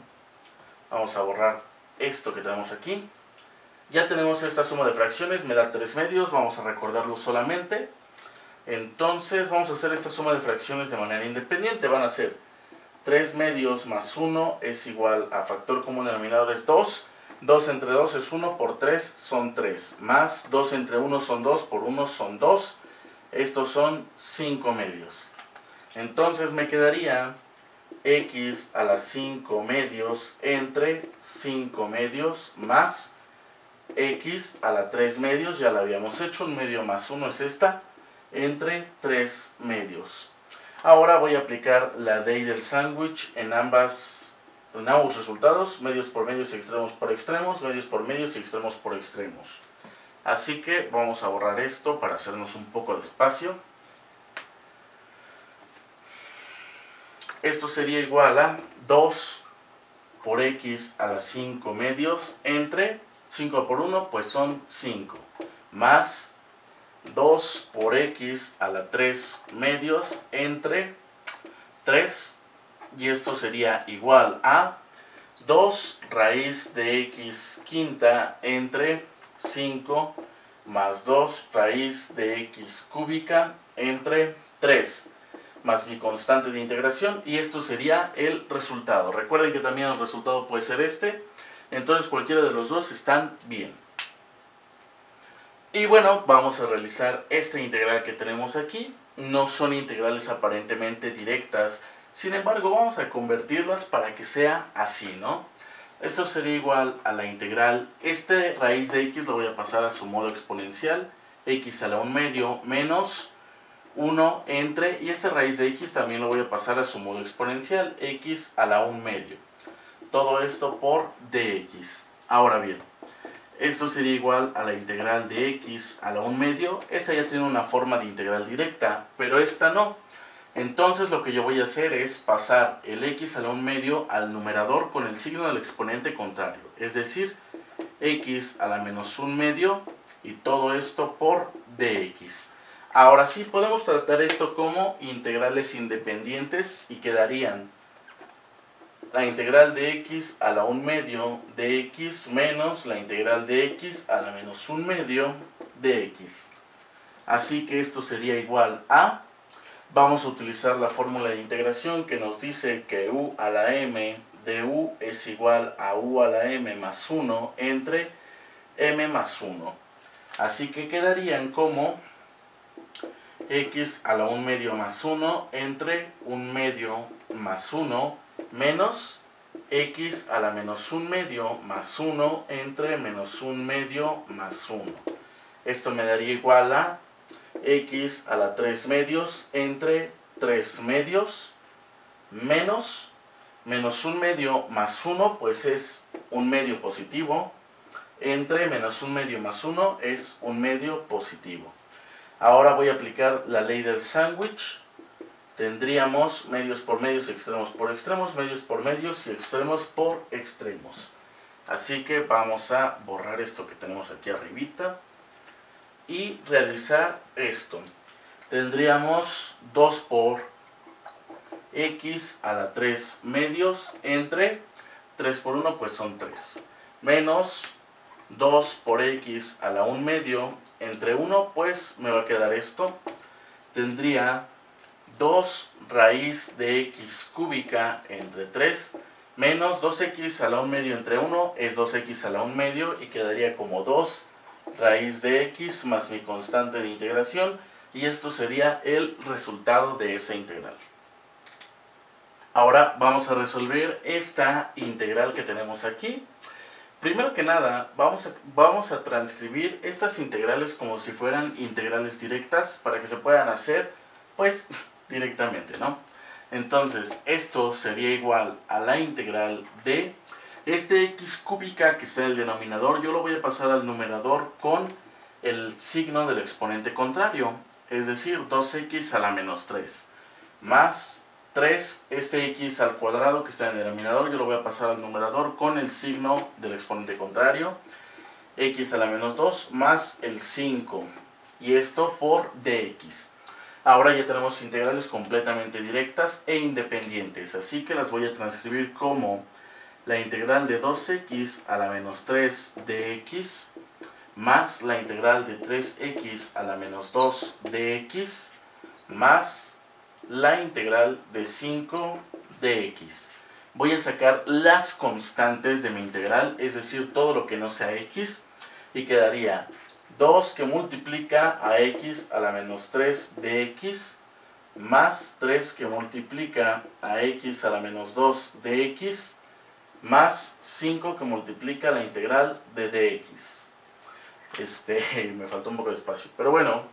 vamos a borrar esto que tenemos aquí, ya tenemos esta suma de fracciones, me da 3 medios, vamos a recordarlo solamente. Entonces vamos a hacer esta suma de fracciones de manera independiente, van a ser 3 medios más 1 es igual a factor común denominador es 2. 2 entre 2 es 1 por 3 son 3. Más 2 entre 1 son 2 por 1 son 2. Estos son 5 medios. Entonces me quedaría x a las 5 medios entre 5 medios más x a la 3 medios. Ya la habíamos hecho. Un medio más 1 es esta. Entre 3 medios. Ahora voy a aplicar la ley del sándwich en ambas en ambos resultados, medios por medios y extremos por extremos, medios por medios y extremos por extremos. Así que vamos a borrar esto para hacernos un poco de espacio. Esto sería igual a 2 por x a las 5 medios entre 5 por 1 pues son 5 más 2 por x a la 3 medios entre 3 y esto sería igual a 2 raíz de x quinta entre 5 más 2 raíz de x cúbica entre 3 más mi constante de integración y esto sería el resultado. Recuerden que también el resultado puede ser este, entonces cualquiera de los dos están bien. Y bueno, vamos a realizar esta integral que tenemos aquí. No son integrales aparentemente directas, sin embargo vamos a convertirlas para que sea así, ¿no? Esto sería igual a la integral, este raíz de x lo voy a pasar a su modo exponencial, x a la 1 medio menos 1 entre, y este raíz de x también lo voy a pasar a su modo exponencial, x a la 1 medio. Todo esto por dx. Ahora bien, esto sería igual a la integral de x a la 1 medio. Esta ya tiene una forma de integral directa, pero esta no. Entonces lo que yo voy a hacer es pasar el x a la 1 medio al numerador con el signo del exponente contrario. Es decir, x a la menos 1 medio y todo esto por dx. Ahora sí podemos tratar esto como integrales independientes y quedarían la integral de x a la 1 medio de x menos la integral de x a la menos 1 medio de x. Así que esto sería igual a, vamos a utilizar la fórmula de integración que nos dice que u a la m de u es igual a u a la m más 1 entre m más 1. Así que quedarían como x a la 1 medio más 1 entre 1 medio más 1 menos x a la menos 1 medio más 1 entre menos 1 medio más 1. Esto me daría igual a x a la 3 medios entre 3 medios menos menos 1 medio más 1 pues es un medio positivo entre menos 1 medio más 1 es un medio positivo. Ahora voy a aplicar la ley del sándwich. Tendríamos medios por medios, extremos por extremos, medios por medios y extremos por extremos. Así que vamos a borrar esto que tenemos aquí arribita y realizar esto. Tendríamos 2 por x a la 3 medios entre 3 por 1 pues son 3 menos 2 por x a la 1 medio entre 1 pues me va a quedar esto. Tendría 2 raíz de x cúbica entre 3 menos 2x a la 1 medio entre 1 es 2x a la 1 medio y quedaría como 2 raíz de x más mi constante de integración y esto sería el resultado de esa integral. Ahora vamos a resolver esta integral que tenemos aquí. Primero que nada, vamos a, vamos a transcribir estas integrales como si fueran integrales directas para que se puedan hacer, pues, directamente, ¿no? Entonces, esto sería igual a la integral de este x cúbica que está en el denominador, yo lo voy a pasar al numerador con el signo del exponente contrario, es decir, 2x a la menos 3, más 3, este x al cuadrado que está en el denominador, yo lo voy a pasar al numerador con el signo del exponente contrario, x a la menos 2 más el 5, y esto por dx. Ahora ya tenemos integrales completamente directas e independientes, así que las voy a transcribir como la integral de 2x a la menos 3 dx más la integral de 3x a la menos 2 dx más la integral de 5 de x. Voy a sacar las constantes de mi integral, es decir, todo lo que no sea x, y quedaría 2 que multiplica a x a la menos 3 de x, más 3 que multiplica a x a la menos 2 de x, más 5 que multiplica la integral de dx. Este, me faltó un poco de espacio, pero bueno,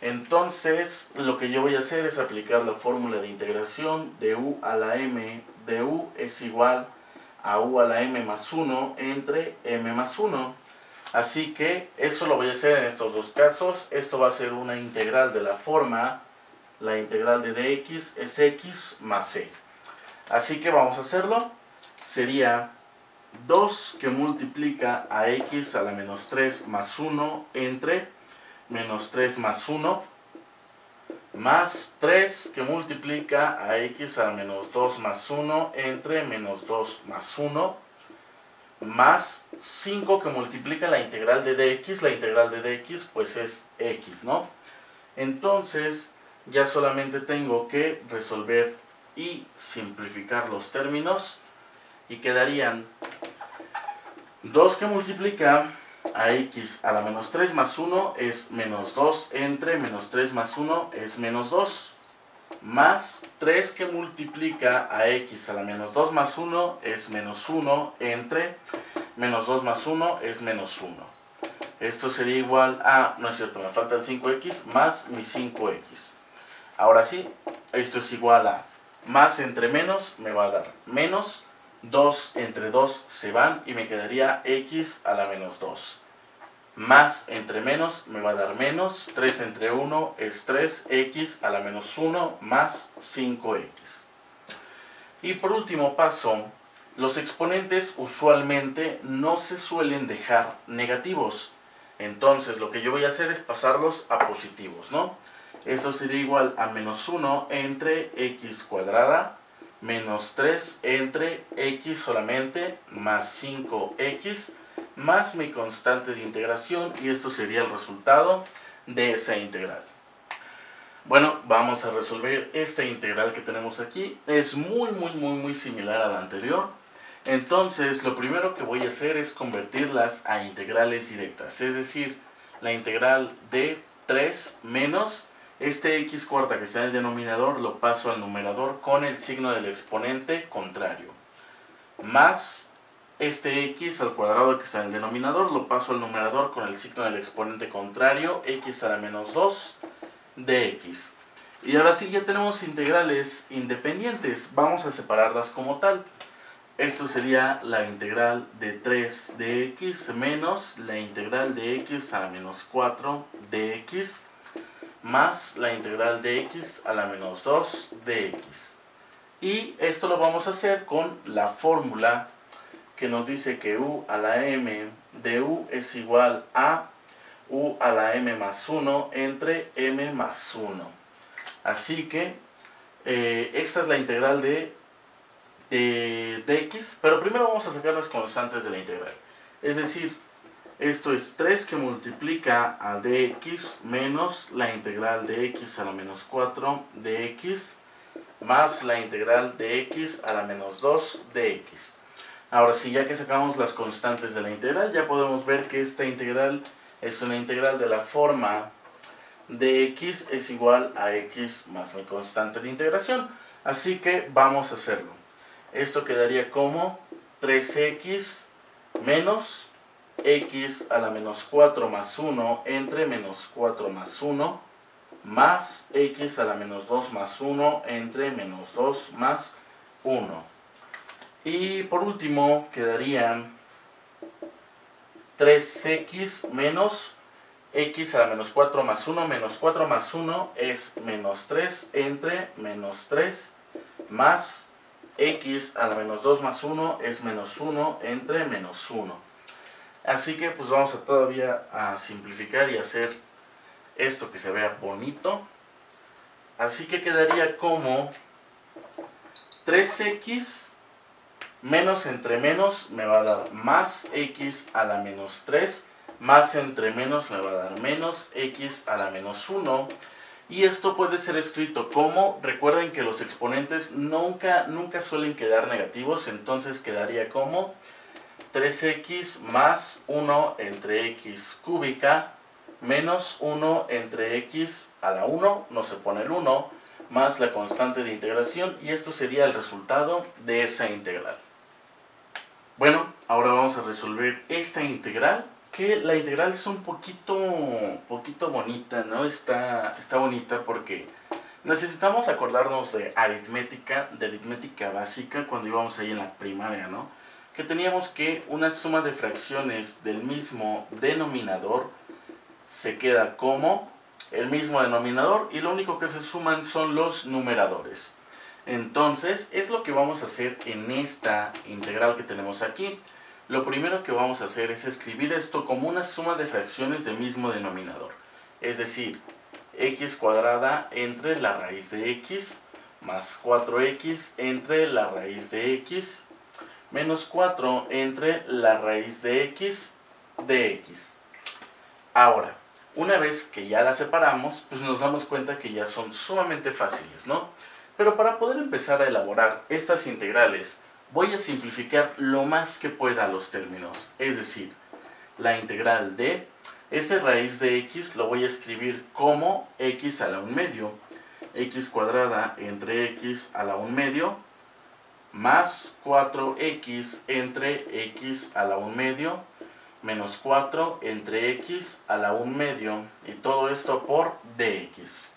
entonces, lo que yo voy a hacer es aplicar la fórmula de integración de u a la m de u es igual a u a la m más 1 entre m más 1. Así que eso lo voy a hacer en estos dos casos. Esto va a ser una integral de la forma, la integral de dx es x más c. Así que vamos a hacerlo. Sería 2 que multiplica a x a la menos 3 más 1 entre menos 3 más 1 más 3 que multiplica a x a menos 2 más 1 entre menos 2 más 1 más 5 que multiplica la integral de dx, la integral de dx pues es x, ¿no? Entonces ya solamente tengo que resolver y simplificar los términos y quedarían 2 que multiplica a x a la menos 3 más 1 es menos 2 entre menos 3 más 1 es menos 2 más 3 que multiplica a x a la menos 2 más 1 es menos 1 entre menos 2 más 1 es menos 1 esto sería igual a, no es cierto, me falta el 5x más mi 5x ahora sí, esto es igual a más entre menos me va a dar menos 2 entre 2 se van y me quedaría x a la menos 2. Más entre menos me va a dar menos, 3 entre 1 es 3x a la menos 1 más 5x. Y por último paso, los exponentes usualmente no se suelen dejar negativos. Entonces lo que yo voy a hacer es pasarlos a positivos, ¿no? Esto sería igual a menos 1 entre x cuadrada menos 3 entre x solamente más 5x más mi constante de integración y esto sería el resultado de esa integral. Bueno, vamos a resolver esta integral que tenemos aquí. Es muy, muy, muy, muy similar a la anterior. Entonces, lo primero que voy a hacer es convertirlas a integrales directas. Es decir, la integral de 3 menos este x cuarta que está en el denominador lo paso al numerador con el signo del exponente contrario. Más este x al cuadrado que está en el denominador lo paso al numerador con el signo del exponente contrario, x a la menos 2 de x. Y ahora sí ya tenemos integrales independientes, vamos a separarlas como tal. Esto sería la integral de 3 de x menos la integral de x a la menos 4 de x más la integral de x a la menos 2 de x. Y esto lo vamos a hacer con la fórmula que nos dice que u a la m de u es igual a u a la m más 1 entre m más 1. Así que eh, esta es la integral de, de, de x, pero primero vamos a sacar las constantes de la integral. Es decir, esto es 3 que multiplica a dx menos la integral de x a la menos 4 de x más la integral de x a la menos 2 de x. Ahora sí, ya que sacamos las constantes de la integral, ya podemos ver que esta integral es una integral de la forma de x es igual a x más mi constante de integración. Así que vamos a hacerlo. Esto quedaría como 3x menos x a la menos 4 más 1 entre menos 4 más 1 más x a la menos 2 más 1 entre menos 2 más 1. Y por último quedarían 3x menos x a la menos 4 más 1 menos 4 más 1 es menos 3 entre menos 3 más x a la menos 2 más 1 es menos 1 entre menos 1. Así que pues vamos a todavía a simplificar y hacer esto que se vea bonito. Así que quedaría como 3x menos entre menos me va a dar más x a la menos 3 más entre menos me va a dar menos x a la menos 1 y esto puede ser escrito como, recuerden que los exponentes nunca, nunca suelen quedar negativos, entonces quedaría como 3x más 1 entre x cúbica menos 1 entre x a la 1, no se pone el 1, más la constante de integración y esto sería el resultado de esa integral. Bueno, ahora vamos a resolver esta integral, que la integral es un poquito, poquito bonita, ¿no? Está, está bonita porque necesitamos acordarnos de aritmética, de aritmética básica cuando íbamos ahí en la primaria, ¿no? que teníamos que una suma de fracciones del mismo denominador se queda como el mismo denominador y lo único que se suman son los numeradores. Entonces, es lo que vamos a hacer en esta integral que tenemos aquí. Lo primero que vamos a hacer es escribir esto como una suma de fracciones del mismo denominador. Es decir, x cuadrada entre la raíz de x más 4x entre la raíz de x menos 4 entre la raíz de x de x. Ahora, una vez que ya las separamos, pues nos damos cuenta que ya son sumamente fáciles, ¿no? Pero para poder empezar a elaborar estas integrales, voy a simplificar lo más que pueda los términos. Es decir, la integral de este raíz de x lo voy a escribir como x a la 1 medio, x cuadrada entre x a la 1 medio más 4x entre x a la 1 medio menos 4 entre x a la 1 medio y todo esto por dx.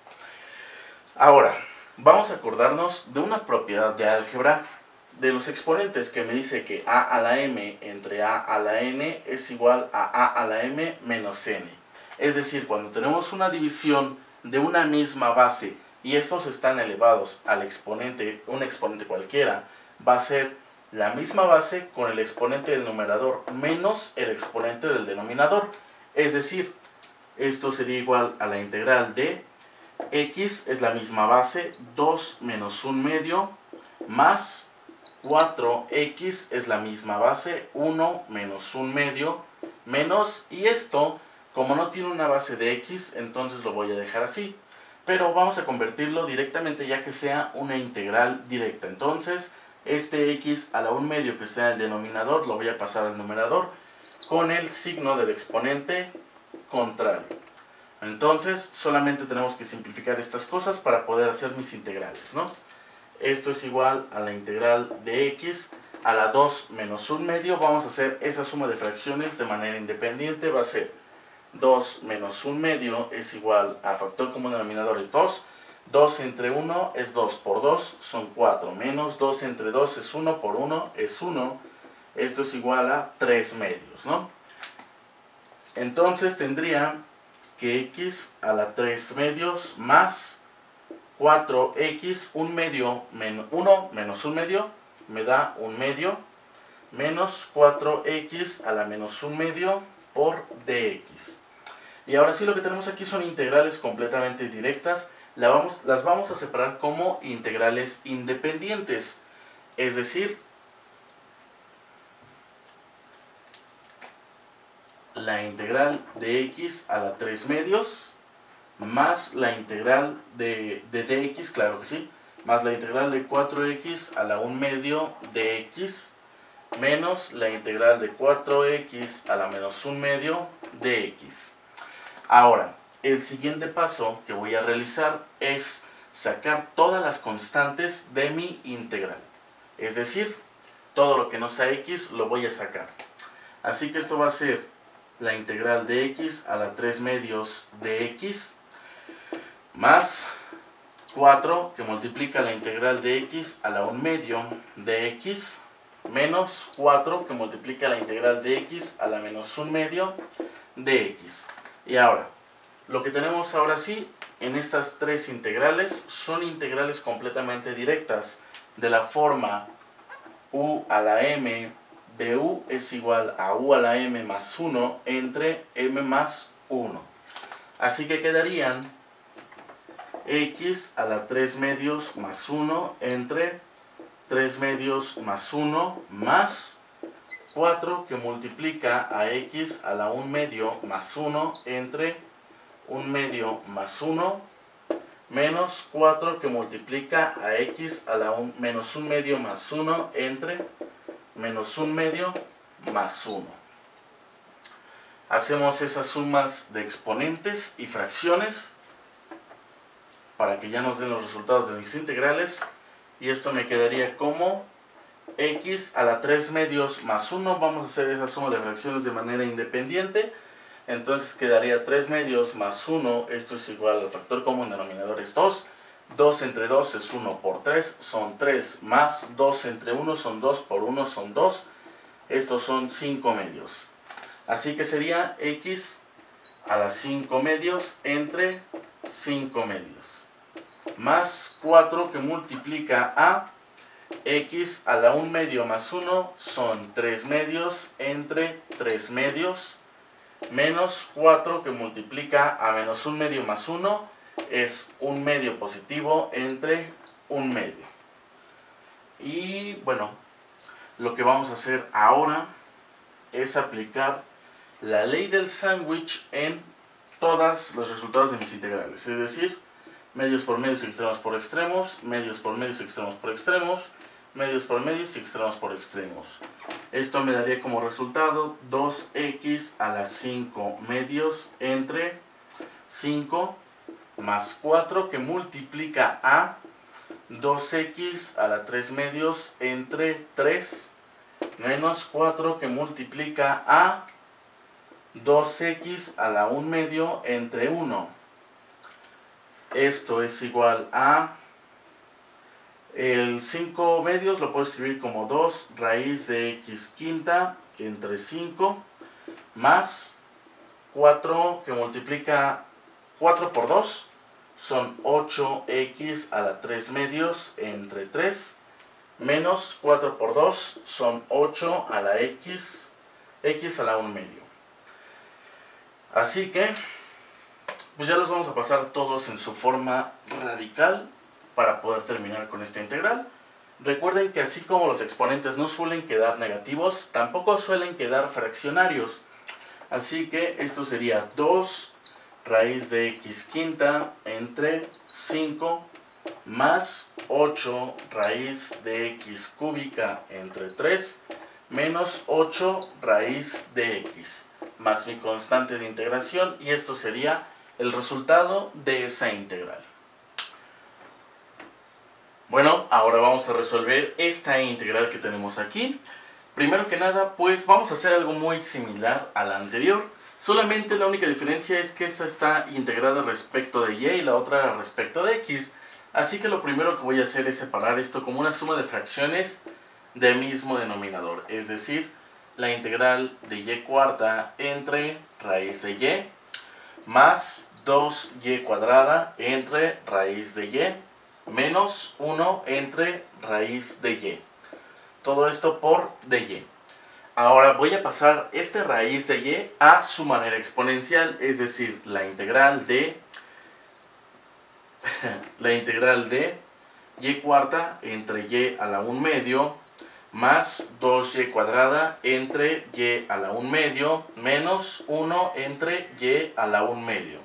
Ahora, vamos a acordarnos de una propiedad de álgebra de los exponentes que me dice que a a la m entre a a la n es igual a a a la m menos n. Es decir, cuando tenemos una división de una misma base y estos están elevados al exponente, un exponente cualquiera, va a ser la misma base con el exponente del numerador menos el exponente del denominador. Es decir, esto sería igual a la integral de x es la misma base, 2 menos 1 medio más 4x es la misma base, 1 menos 1 medio, menos, y esto, como no tiene una base de x, entonces lo voy a dejar así. Pero vamos a convertirlo directamente ya que sea una integral directa. Entonces, este x a la 1 medio que sea el denominador lo voy a pasar al numerador con el signo del exponente contrario. Entonces, solamente tenemos que simplificar estas cosas para poder hacer mis integrales, ¿no? Esto es igual a la integral de x a la 2 menos 1 medio. Vamos a hacer esa suma de fracciones de manera independiente. Va a ser 2 menos 1 medio es igual a factor común denominador es 2. 2 entre 1 es 2 por 2, son 4. Menos 2 entre 2 es 1 por 1, es 1. Esto es igual a 3 medios, ¿no? Entonces tendría que x a la 3 medios más 4x, 1 medio menos 1 menos 1 medio, me da 1 medio, menos 4x a la menos 1 medio por dx. Y ahora sí lo que tenemos aquí son integrales completamente directas, vamos, las vamos a separar como integrales independientes. Es decir, la integral de x a la 3 medios más la integral de, dx, claro que sí, más la integral de 4x a la 1 medio de x menos la integral de 4x a la menos 1 medio de x. Ahora, el siguiente paso que voy a realizar es sacar todas las constantes de mi integral. Es decir, todo lo que no sea x lo voy a sacar. Así que esto va a ser la integral de x a la 3 medios de x más 4 que multiplica la integral de x a la 1 medio de x menos 4 que multiplica la integral de x a la menos 1 medio de x. Y ahora, lo que tenemos ahora sí en estas tres integrales son integrales completamente directas de la forma u a la m de u es igual a u a la m más 1 entre m más 1. Así que quedarían x a la 3 medios más 1 entre 3 medios más 1 más 4 que multiplica a x a la 1 medio más 1 entre 1 medio más 1 menos 4 que multiplica a x a la 1 menos 1 medio más 1 entre menos 1 medio más 1. Hacemos esas sumas de exponentes y fracciones para que ya nos den los resultados de mis integrales y esto me quedaría como x a la 3 medios más 1. Vamos a hacer esa suma de fracciones de manera independiente. Entonces quedaría 3 medios más 1. Esto es igual al factor común denominador es 2. 2 entre 2 es 1 por 3, son 3 más 2 entre 1 son 2 por 1 son 2. Estos son 5 medios. Así que sería x a las 5 medios entre 5 medios. Más 4 que multiplica a x a la 1 medio más 1 son 3 medios entre 3 medios. Menos 4 que multiplica a menos 1 medio más 1 es un medio positivo entre un medio. Y bueno, lo que vamos a hacer ahora es aplicar la ley del sándwich en todos los resultados de mis integrales. Es decir, medios por medios y extremos por extremos, medios por medios y extremos por extremos, medios por medios y extremos por extremos. Esto me daría como resultado 2x a las 5 medios entre 5 más 4 que multiplica a 2x a la 3 medios entre 3 menos 4 que multiplica a 2x a la 1 medio entre 1. Esto es igual a el 5 medios lo puedo escribir como 2 raíz de x quinta entre 5 más 4 que multiplica 4 por 2 son 8x a la 3 medios entre 3 menos 4 por 2 son 8 a la x, x a la 1 medio. Así que, pues ya los vamos a pasar todos en su forma radical para poder terminar con esta integral. Recuerden que así como los exponentes no suelen quedar negativos, tampoco suelen quedar fraccionarios. Así que esto sería 2 raíz de x quinta entre 5 más 8 raíz de x cúbica entre 3 menos 8 raíz de x más mi constante de integración y esto sería el resultado de esa integral. Bueno, ahora vamos a resolver esta integral que tenemos aquí. Primero que nada, pues vamos a hacer algo muy similar a la anterior. Solamente la única diferencia es que esta está integrada respecto de y y la otra respecto de x. Así que lo primero que voy a hacer es separar esto como una suma de fracciones de mismo denominador. Es decir, la integral de y cuarta entre raíz de y más 2y cuadrada entre raíz de y menos 1 entre raíz de y. Todo esto por de y. Ahora voy a pasar este raíz de y a su manera exponencial, es decir, la integral de la integral de y cuarta entre y a la 1 medio más 2y cuadrada entre y a la 1 medio menos 1 entre y a la 1 medio.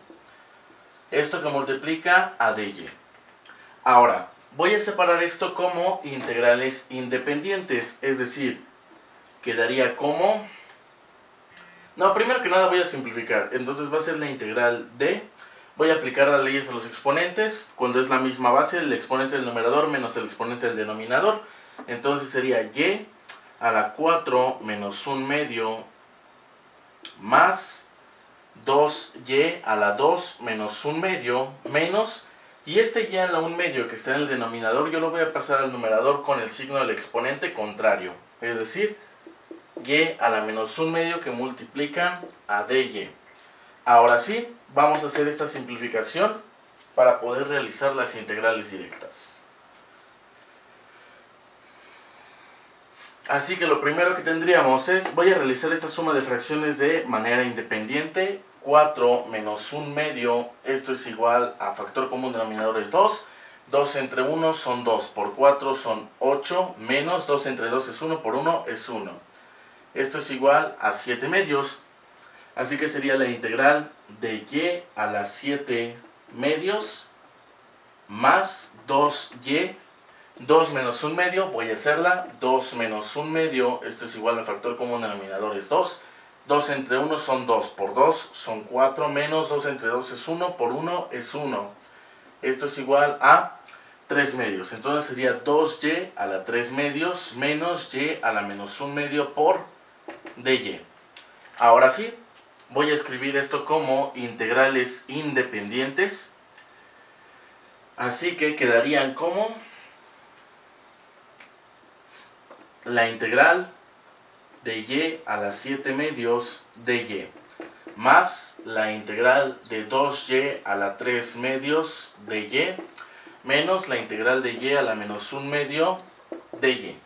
Esto que multiplica a dy. Ahora, voy a separar esto como integrales independientes, es decir, quedaría como... No, primero que nada voy a simplificar, entonces va a ser la integral de... Voy a aplicar las leyes a los exponentes, cuando es la misma base, el exponente del numerador menos el exponente del denominador, entonces sería y a la 4 menos 1 medio más 2y a la 2 menos 1 medio menos, y este y a la 1 medio que está en el denominador yo lo voy a pasar al numerador con el signo del exponente contrario, es decir, y a la menos 1 medio que multiplican a dy. Ahora sí, vamos a hacer esta simplificación para poder realizar las integrales directas. Así que lo primero que tendríamos es, voy a realizar esta suma de fracciones de manera independiente. 4 menos 1 medio, esto es igual a factor común denominador es 2. 2 entre 1 son 2, por 4 son 8, menos 2 entre 2 es 1, por 1 es 1. Esto es igual a 7 medios, así que sería la integral de y a las 7 medios más 2y 2 menos 1 medio, voy a hacerla, 2 menos 1 medio, esto es igual al factor común denominador es 2, 2 entre 1 son 2, por 2 son 4, menos 2 entre 2 es 1, por 1 es 1. Esto es igual a 3 medios, entonces sería 2y a la 3 medios menos y a la menos 1 medio por dy. Ahora sí, voy a escribir esto como integrales independientes, así que quedarían como la integral de y a las 7 medios de y más la integral de 2y a la 3 medios de y menos la integral de y a la menos 1 medio de y.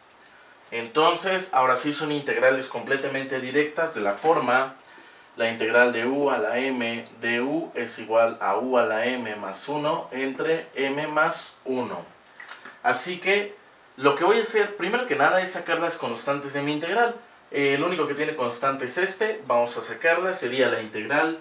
Entonces, ahora sí son integrales completamente directas de la forma la integral de u a la m de u es igual a u a la m más 1 entre m más 1. Así que lo que voy a hacer, primero que nada, es sacar las constantes de mi integral. Eh, el único que tiene constante es este. Vamos a sacarla. Sería la integral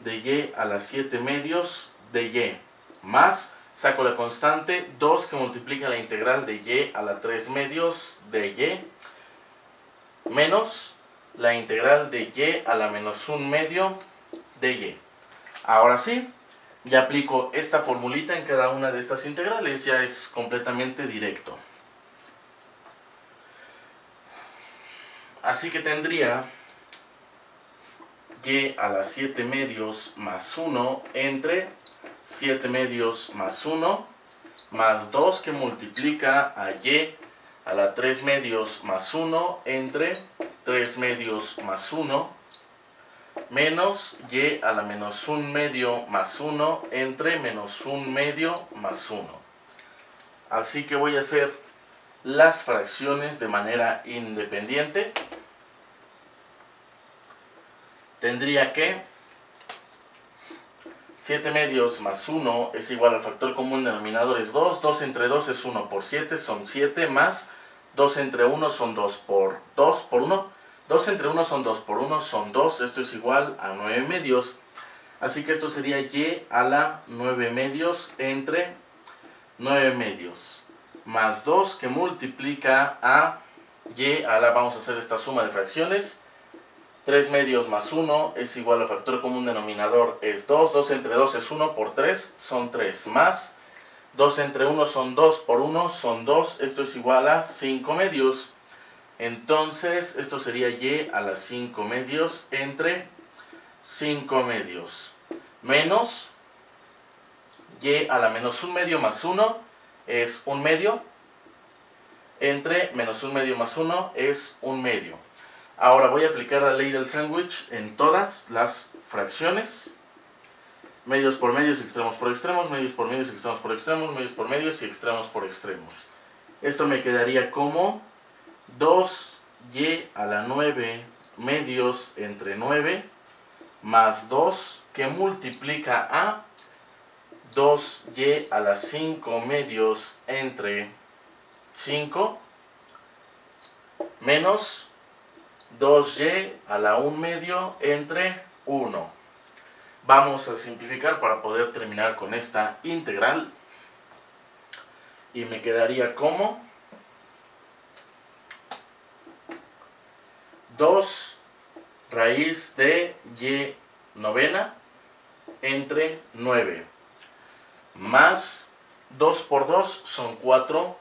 de y a las 7 medios de y. Más, saco la constante 2 que multiplica la integral de y a la 3 medios de y. Menos la integral de y a la menos 1 medio de y. Ahora sí, ya aplico esta formulita en cada una de estas integrales. Ya es completamente directo. Así que tendría y a las 7 medios más 1 entre 7 medios más 1 más 2 que multiplica a y a la 3 medios más 1 entre 3 medios más 1 menos y a la menos 1 medio más 1 entre menos 1 medio más 1. Así que voy a hacer las fracciones de manera independiente tendría que 7 medios más 1 es igual al factor común denominador es 2. 2 entre 2 es 1 por 7, son 7 más 2 entre 1 son 2 por 2 por 1. 2 entre 1 son 2 por 1 son 2. Esto es igual a 9 medios. Así que esto sería y a la 9 medios entre 9 medios más 2 que multiplica a y a la, vamos a hacer esta suma de fracciones. 3 medios más 1 es igual al factor común denominador es 2. 2 entre 2 es 1 por 3, son 3 más. 2 entre 1 son 2 por 1, son 2. Esto es igual a 5 medios. Entonces, esto sería y a las 5 medios entre 5 medios. Menos y a la menos 1 medio más 1 es 1 medio. Entre menos 1 medio más 1 es 1 medio. Ahora voy a aplicar la ley del sándwich en todas las fracciones. Medios por medios, extremos por extremos, medios por medios, extremos por extremos, medios por medios y extremos por extremos. Esto me quedaría como 2y a la 9 medios entre 9 más 2 que multiplica a 2y a las 5 medios entre 5 menos 2y a la 1 medio entre 1. Vamos a simplificar para poder terminar con esta integral. Y me quedaría como 2 raíz de y novena entre 9 más 2 por 2 son 4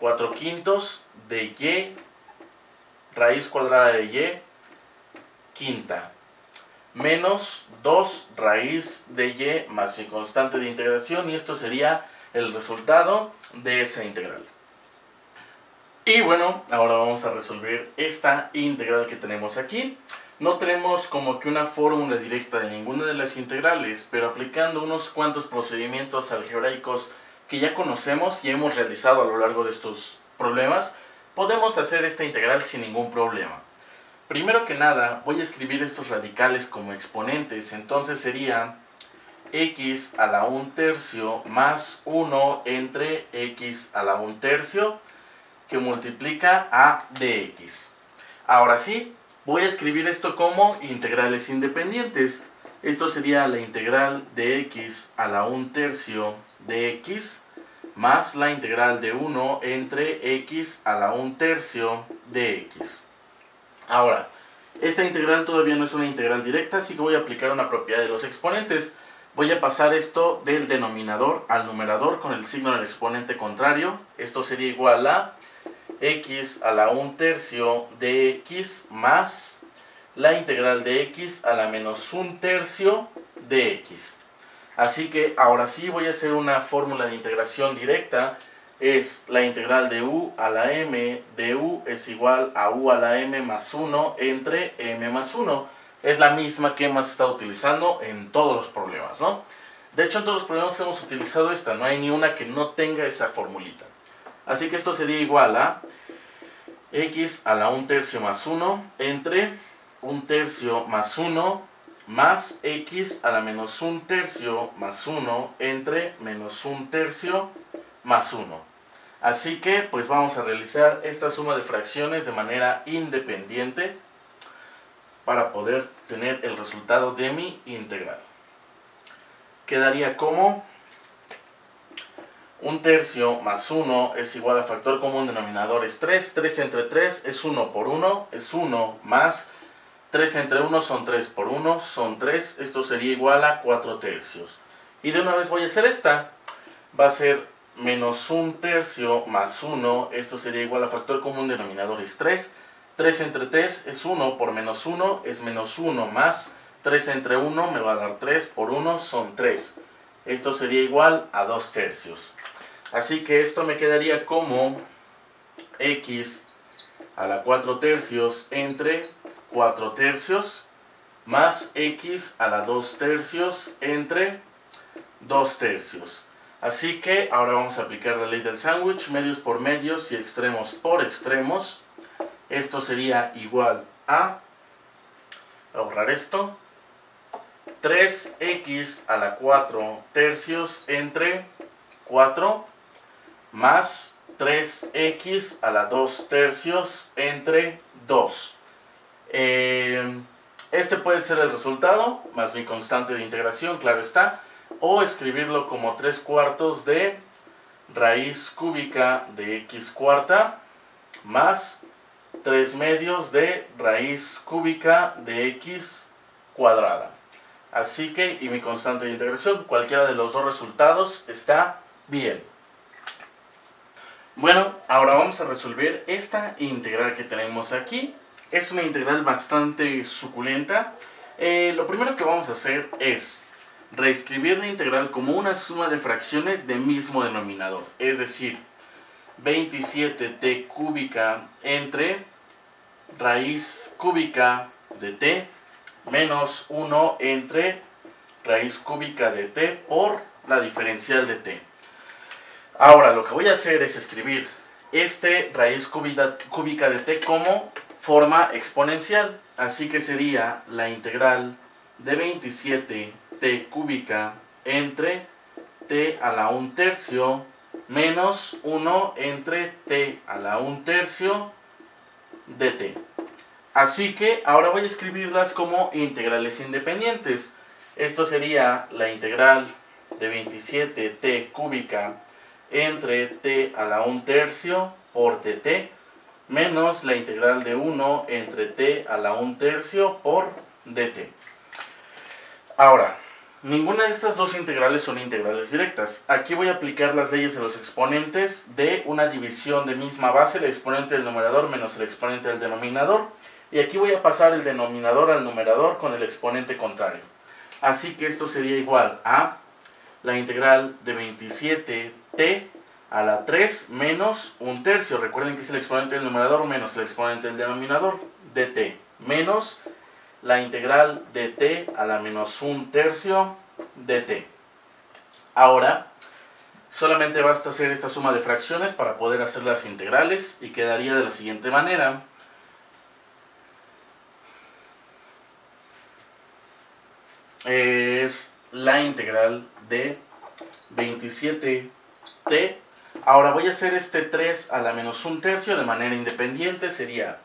4 quintos de y raíz cuadrada de y quinta menos 2 raíz de y más mi constante de integración y esto sería el resultado de esa integral. Y bueno, ahora vamos a resolver esta integral que tenemos aquí. No tenemos como que una fórmula directa de ninguna de las integrales, pero aplicando unos cuantos procedimientos algebraicos que ya conocemos y hemos realizado a lo largo de estos problemas, podemos hacer esta integral sin ningún problema. Primero que nada, voy a escribir estos radicales como exponentes, entonces sería x a la 1 tercio más 1 entre x a la 1 tercio que multiplica a dx. Ahora sí, voy a escribir esto como integrales independientes. Esto sería la integral de x a la 1 tercio de x más la integral de 1 entre x a la 1 tercio de x. Ahora, esta integral todavía no es una integral directa, así que voy a aplicar una propiedad de los exponentes. Voy a pasar esto del denominador al numerador con el signo del exponente contrario. Esto sería igual a x a la 1 tercio de x más la integral de x a la menos 1 tercio de x. Así que ahora sí voy a hacer una fórmula de integración directa. Es la integral de u a la m de u es igual a u a la m más 1 entre m más 1. Es la misma que hemos estado utilizando en todos los problemas, ¿no? De hecho, en todos los problemas hemos utilizado esta. No hay ni una que no tenga esa formulita. Así que esto sería igual a x a la 1 tercio más 1 entre 1 tercio más 1 más x a la menos un tercio más 1 entre menos un tercio más 1. Así que pues vamos a realizar esta suma de fracciones de manera independiente para poder tener el resultado de mi integral. Quedaría como un tercio más 1 es igual a factor común denominador es 3. 3 entre 3 es 1 por 1, es 1 más 3 entre 1 son 3 por 1, son 3. Esto sería igual a 4 tercios. Y de una vez voy a hacer esta. Va a ser menos 1 tercio más 1. Esto sería igual a factor común denominador es 3. 3 entre 3 es 1 por menos 1 es menos 1 más 3 entre 1 me va a dar 3 por 1 son 3. Esto sería igual a 2 tercios. Así que esto me quedaría como x a la 4 tercios entre 4 tercios más x a la 2 tercios entre 2 tercios. Así que ahora vamos a aplicar la ley del sándwich, medios por medios y extremos por extremos. Esto sería igual a, ahorrar esto, 3x a la 4 tercios entre 4 más 3x a la 2 tercios entre 2. Eh, este puede ser el resultado, más mi constante de integración, claro está, o escribirlo como 3 cuartos de raíz cúbica de x cuarta más 3 medios de raíz cúbica de x cuadrada. Así que, y mi constante de integración, cualquiera de los dos resultados está bien. Bueno, ahora vamos a resolver esta integral que tenemos aquí. Es una integral bastante suculenta. Eh, lo primero que vamos a hacer es reescribir la integral como una suma de fracciones de mismo denominador. Es decir, 27t cúbica entre raíz cúbica de t menos 1 entre raíz cúbica de t por la diferencial de t. Ahora lo que voy a hacer es escribir este raíz cúbica de t como forma exponencial. Así que sería la integral de 27 t cúbica entre t a la 1 tercio menos 1 entre t a la 1 tercio de t. Así que ahora voy a escribirlas como integrales independientes. Esto sería la integral de 27t cúbica entre t a la 1 tercio por dt menos la integral de 1 entre t a la 1 tercio por dt. Ahora, ninguna de estas dos integrales son integrales directas. Aquí voy a aplicar las leyes de los exponentes de una división de misma base, el exponente del numerador menos el exponente del denominador. Y aquí voy a pasar el denominador al numerador con el exponente contrario. Así que esto sería igual a la integral de 27t a la 3 menos un tercio. Recuerden que es el exponente del numerador menos el exponente del denominador de t. Menos la integral de t a la menos un tercio de t. Ahora, solamente basta hacer esta suma de fracciones para poder hacer las integrales y quedaría de la siguiente manera. es la integral de 27t. Ahora voy a hacer este 3 a la menos 1 tercio de manera independiente. Sería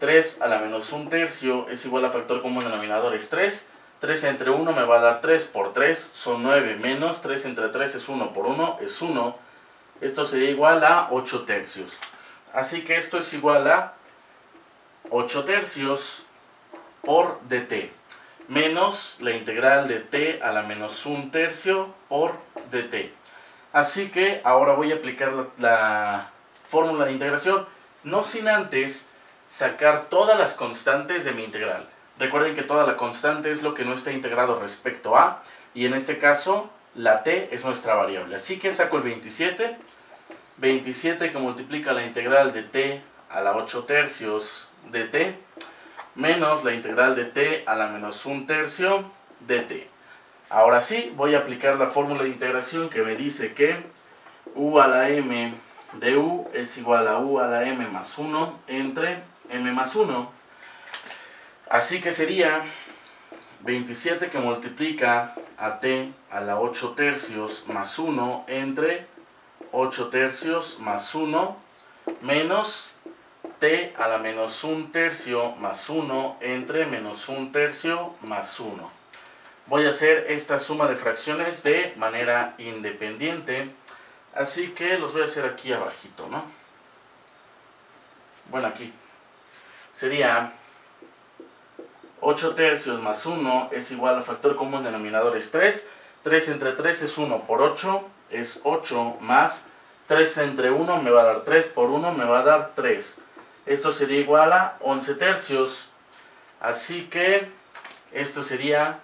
3 a la menos 1 tercio es igual a factor común denominador es 3. 3 entre 1 me va a dar 3 por 3, son 9 menos 3 entre 3 es 1 por 1, es 1. Esto sería igual a 8 tercios. Así que esto es igual a 8 tercios por dt menos la integral de t a la menos un tercio por dt. Así que ahora voy a aplicar la, fórmula de integración, no sin antes sacar todas las constantes de mi integral. Recuerden que toda la constante es lo que no está integrado respecto a, y en este caso la t es nuestra variable. Así que saco el 27, 27 que multiplica la integral de t a la 8 tercios de t, menos la integral de t a la menos un tercio de t. Ahora sí, voy a aplicar la fórmula de integración que me dice que u a la m de u es igual a u a la m más 1 entre m más 1. Así que sería 27 que multiplica a t a la 8 tercios más 1 entre 8 tercios más 1 menos t a la menos un tercio más 1 entre menos un tercio más 1. Voy a hacer esta suma de fracciones de manera independiente, así que los voy a hacer aquí abajito, ¿no? Bueno, aquí. Sería 8 tercios más 1 es igual al factor común denominador es 3. 3 entre 3 es 1 por 8, es 8 más 3 entre 1 me va a dar 3 por 1 me va a dar 3. Esto sería igual a 11 tercios. Así que esto sería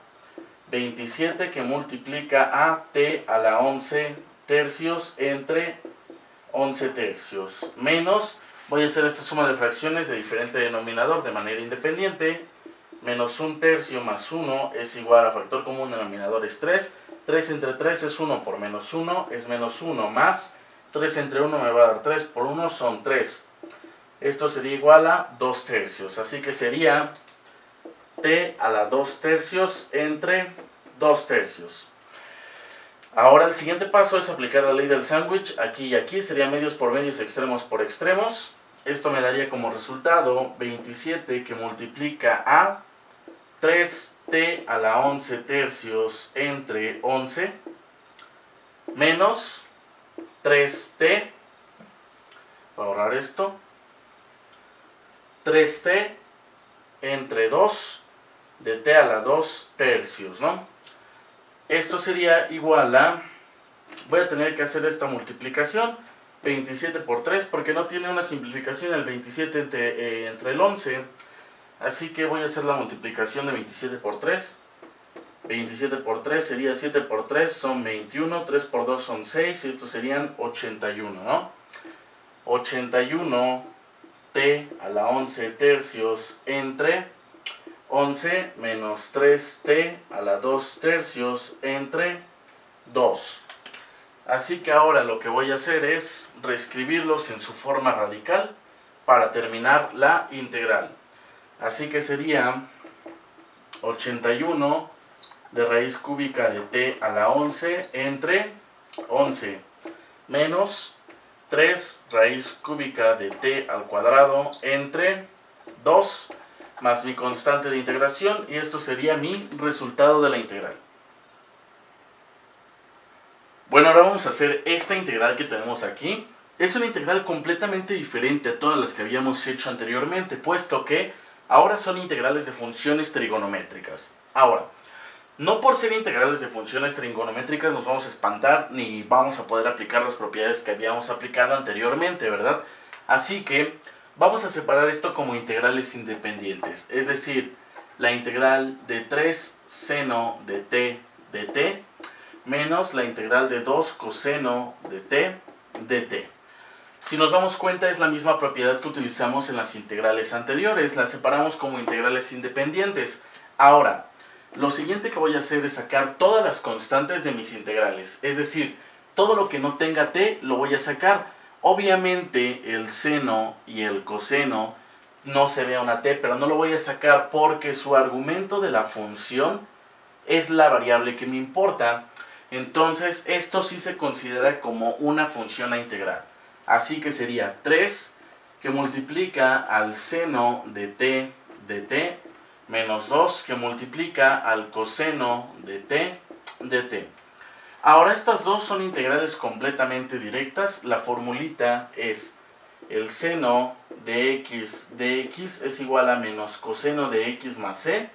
27 que multiplica a t a la 11 tercios entre 11 tercios. Menos, voy a hacer esta suma de fracciones de diferente denominador de manera independiente. Menos 1 tercio más 1 es igual a factor común denominador es 3. 3 entre 3 es 1 por menos 1 es menos 1 más 3 entre 1 me va a dar 3 por 1 son 3 esto sería igual a 2 tercios. Así que sería t a la 2 tercios entre 2 tercios. Ahora el siguiente paso es aplicar la ley del sándwich aquí y aquí, sería medios por medios, extremos por extremos. Esto me daría como resultado 27 que multiplica a 3t a la 11 tercios entre 11 menos 3t, para ahorrar esto, 3t entre 2 de t a la 2 tercios, ¿no? Esto sería igual a, voy a tener que hacer esta multiplicación, 27 por 3, porque no tiene una simplificación el 27 entre, eh, entre el 11, así que voy a hacer la multiplicación de 27 por 3, 27 por 3 sería 7 por 3 son 21, 3 por 2 son 6 y estos serían 81, ¿no? 81 t a la 11 tercios entre 11 menos 3t a la 2 tercios entre 2. Así que ahora lo que voy a hacer es reescribirlos en su forma radical para terminar la integral. Así que sería 81 de raíz cúbica de t a la 11 entre 11 menos 3 raíz cúbica de t al cuadrado entre 2 más mi constante de integración y esto sería mi resultado de la integral. Bueno, ahora vamos a hacer esta integral que tenemos aquí. Es una integral completamente diferente a todas las que habíamos hecho anteriormente, puesto que ahora son integrales de funciones trigonométricas. Ahora, no por ser integrales de funciones trigonométricas nos vamos a espantar ni vamos a poder aplicar las propiedades que habíamos aplicado anteriormente, ¿verdad? Así que vamos a separar esto como integrales independientes, es decir, la integral de 3 seno de t de t menos la integral de 2 coseno de t de t. Si nos damos cuenta es la misma propiedad que utilizamos en las integrales anteriores, las separamos como integrales independientes. Ahora, lo siguiente que voy a hacer es sacar todas las constantes de mis integrales. Es decir, todo lo que no tenga t lo voy a sacar. Obviamente el seno y el coseno no se ve una t, pero no lo voy a sacar porque su argumento de la función es la variable que me importa. Entonces esto sí se considera como una función a integrar. Así que sería 3 que multiplica al seno de t de t menos 2 que multiplica al coseno de t de t. Ahora estas dos son integrales completamente directas. La formulita es el seno de x de x es igual a menos coseno de x más c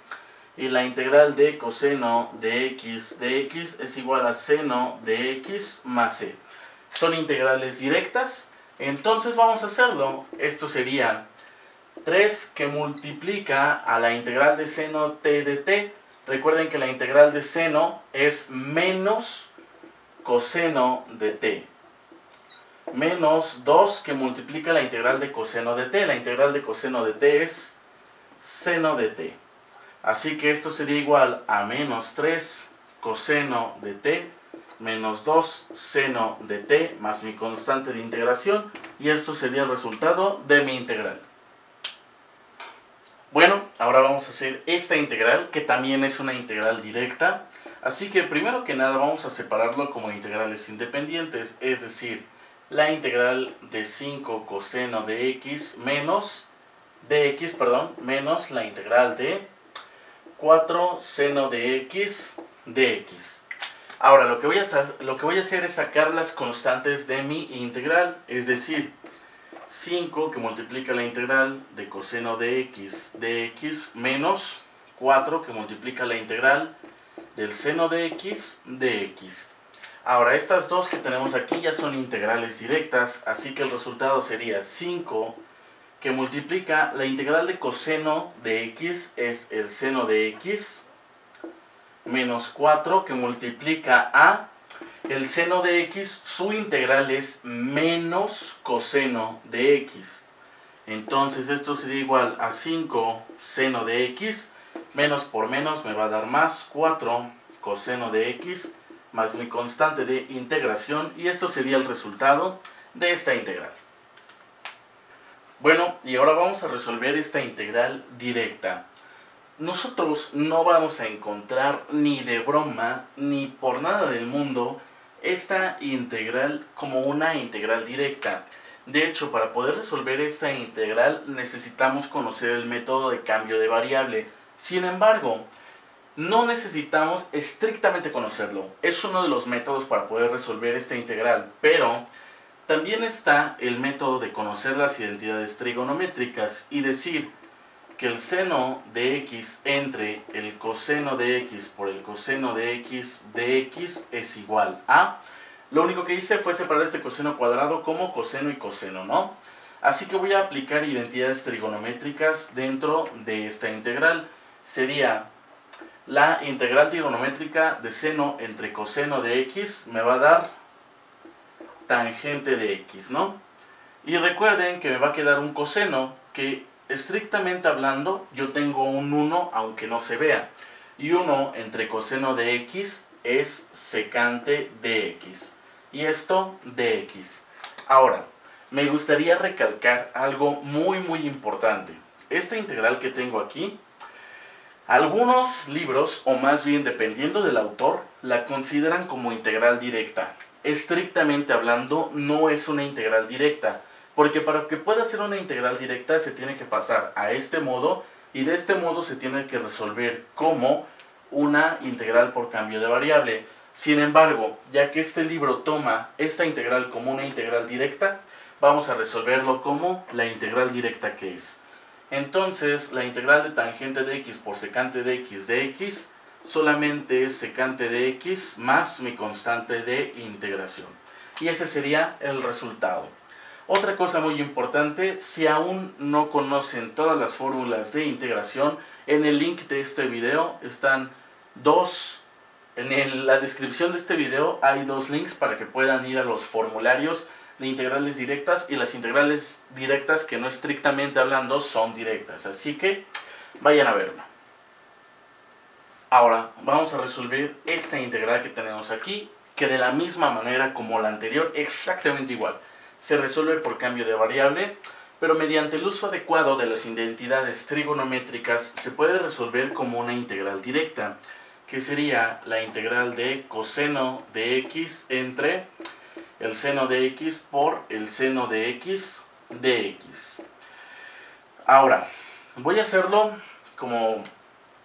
y la integral de coseno de x de x es igual a seno de x más c. Son integrales directas, entonces vamos a hacerlo. Esto sería 3 que multiplica a la integral de seno t de t. Recuerden que la integral de seno es menos coseno de t. Menos 2 que multiplica la integral de coseno de t. La integral de coseno de t es seno de t. Así que esto sería igual a menos 3 coseno de t menos 2 seno de t más mi constante de integración y esto sería el resultado de mi integral. Bueno, ahora vamos a hacer esta integral, que también es una integral directa. Así que primero que nada vamos a separarlo como integrales independientes, es decir, la integral de 5 coseno de x menos, de x, perdón, menos la integral de 4 seno de x de x. Ahora, lo que voy a hacer, lo que voy a hacer es sacar las constantes de mi integral, es decir, 5 que multiplica la integral de coseno de x de x menos 4 que multiplica la integral del seno de x de x. Ahora, estas dos que tenemos aquí ya son integrales directas, así que el resultado sería 5 que multiplica la integral de coseno de x es el seno de x menos 4 que multiplica a el seno de x, su integral es menos coseno de x. Entonces esto sería igual a 5 seno de x, menos por menos me va a dar más 4 coseno de x, más mi constante de integración, y esto sería el resultado de esta integral. Bueno, y ahora vamos a resolver esta integral directa. nosotros no vamos a encontrar ni de broma, ni por nada del mundo, esta integral como una integral directa. De hecho, para poder resolver esta integral necesitamos conocer el método de cambio de variable. Sin embargo, no necesitamos estrictamente conocerlo. Es uno de los métodos para poder resolver esta integral, pero también está el método de conocer las identidades trigonométricas y decir que el seno de x entre el coseno de x por el coseno de x de x es igual a... Lo único que hice fue separar este coseno cuadrado como coseno y coseno, ¿no? Así que voy a aplicar identidades trigonométricas dentro de esta integral. Sería la integral trigonométrica de seno entre coseno de x me va a dar tangente de x, ¿no? Y recuerden que me va a quedar un coseno que estrictamente hablando yo tengo un 1 aunque no se vea. Y 1 entre coseno de x es secante de x. Y esto de x. Ahora, me gustaría recalcar algo muy muy importante. Esta integral que tengo aquí, algunos libros, o más bien dependiendo del autor, la consideran como integral directa estrictamente hablando, no es una integral directa. Porque para que pueda ser una integral directa se tiene que pasar a este modo y de este modo se tiene que resolver como una integral por cambio de variable. Sin embargo, ya que este libro toma esta integral como una integral directa, vamos a resolverlo como la integral directa que es. Entonces, la integral de tangente de x por secante de x de x solamente es secante de x más mi constante de integración. Y ese sería el resultado. Otra cosa muy importante, si aún no conocen todas las fórmulas de integración, en el link de este video están dos, en la descripción de este video hay dos links para que puedan ir a los formularios de integrales directas y las integrales directas que no estrictamente hablando son directas. Así que vayan a verlo. Ahora vamos a resolver esta integral que tenemos aquí, que de la misma manera como la anterior, exactamente igual. Se resuelve por cambio de variable, pero mediante el uso adecuado de las identidades trigonométricas se puede resolver como una integral directa, que sería la integral de coseno de x entre el seno de x por el seno de x de x. Ahora, voy a hacerlo como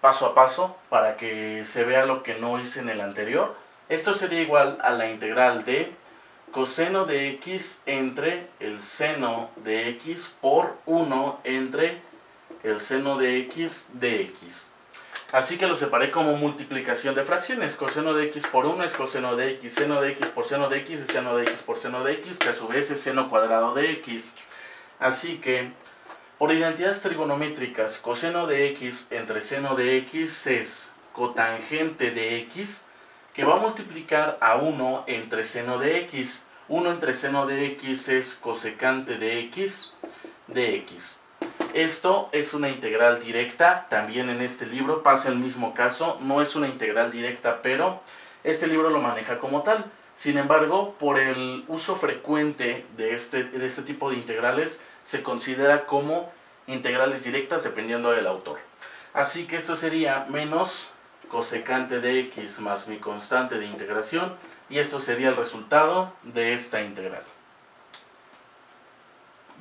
paso a paso para que se vea lo que no hice en el anterior. Esto sería igual a la integral de coseno de x entre el seno de x por 1 entre el seno de x de x. Así que lo separé como multiplicación de fracciones. Coseno de x por 1 es coseno de x, seno de x por seno de x es seno de x por seno de x, que a su vez es seno cuadrado de x. Así que por identidades trigonométricas, coseno de x entre seno de x es cotangente de x que va a multiplicar a 1 entre seno de x. 1 entre seno de x es cosecante de x de x. Esto es una integral directa, también en este libro pasa el mismo caso, no es una integral directa, pero este libro lo maneja como tal. Sin embargo, por el uso frecuente de este, de este tipo de integrales, se considera como integrales directas dependiendo del autor. Así que esto sería menos cosecante de x más mi constante de integración y esto sería el resultado de esta integral.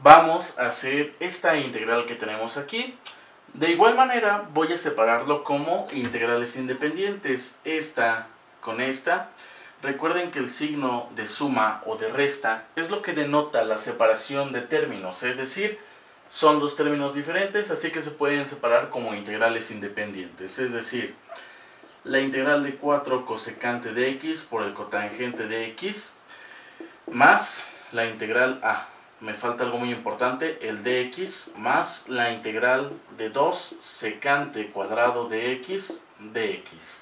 Vamos a hacer esta integral que tenemos aquí. De igual manera voy a separarlo como integrales independientes. Esta con esta. Recuerden que el signo de suma o de resta es lo que denota la separación de términos, es decir, son dos términos diferentes, así que se pueden separar como integrales independientes, es decir, la integral de 4 cosecante de x por el cotangente de x más la integral a, me falta algo muy importante, el dx más la integral de 2 secante cuadrado de x de x.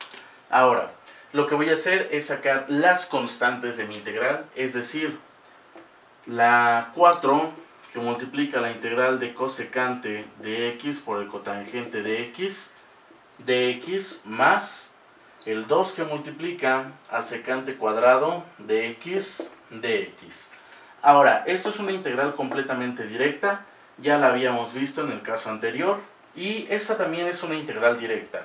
Ahora, lo que voy a hacer es sacar las constantes de mi integral, es decir, la 4 que multiplica la integral de cosecante de x por el cotangente de x de x más el 2 que multiplica a secante cuadrado de x de x. Ahora, esto es una integral completamente directa, ya la habíamos visto en el caso anterior, Y esta también es una integral directa.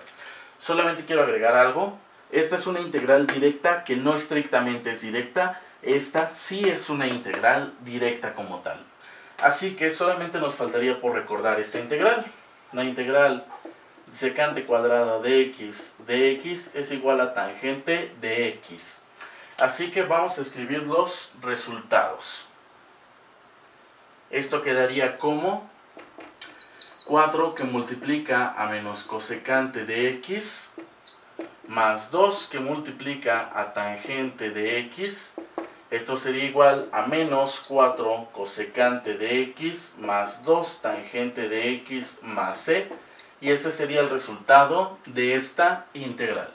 Solamente quiero agregar algo. Esta es una integral directa que no estrictamente es directa. Esta sí es una integral directa como tal. Así que solamente nos faltaría por recordar esta integral. La integral secante cuadrada de x de x es igual a tangente de x. Así que vamos a escribir los resultados. Esto quedaría como 4 que multiplica a menos cosecante de x más 2 que multiplica a tangente de x. Esto sería igual a menos 4 cosecante de x más 2 tangente de x más c. Y ese sería el resultado de esta integral.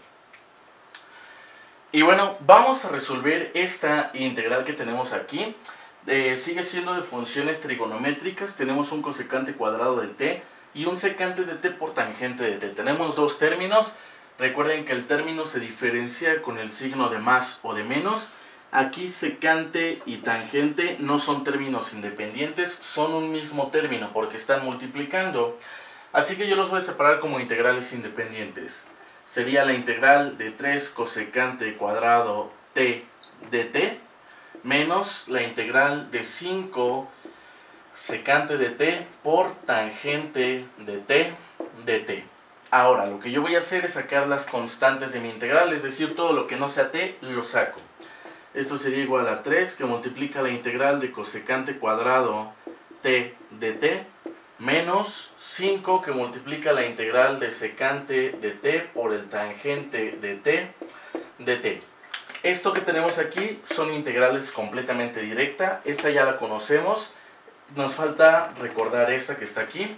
Y bueno, vamos a resolver esta integral que tenemos aquí sigue siendo de funciones trigonométricas. Tenemos un cosecante cuadrado de t y un secante de t por tangente de t. Tenemos dos términos. Recuerden que el término se diferencia con el signo de más o de menos. Aquí secante y tangente no son términos independientes, son un mismo término porque están multiplicando. Así que yo los voy a separar como integrales independientes. Sería la integral de 3 cosecante cuadrado t de t menos la integral de 5 secante de t por tangente de t de t. Ahora, lo que yo voy a hacer es sacar las constantes de mi integral, es decir, todo lo que no sea t, lo saco. Esto sería igual a 3, que multiplica la integral de cosecante cuadrado t de t, menos 5, que multiplica la integral de secante de t por el tangente de t de t. Esto que tenemos aquí son integrales completamente directa. Esta ya la conocemos. Nos falta recordar esta que está aquí.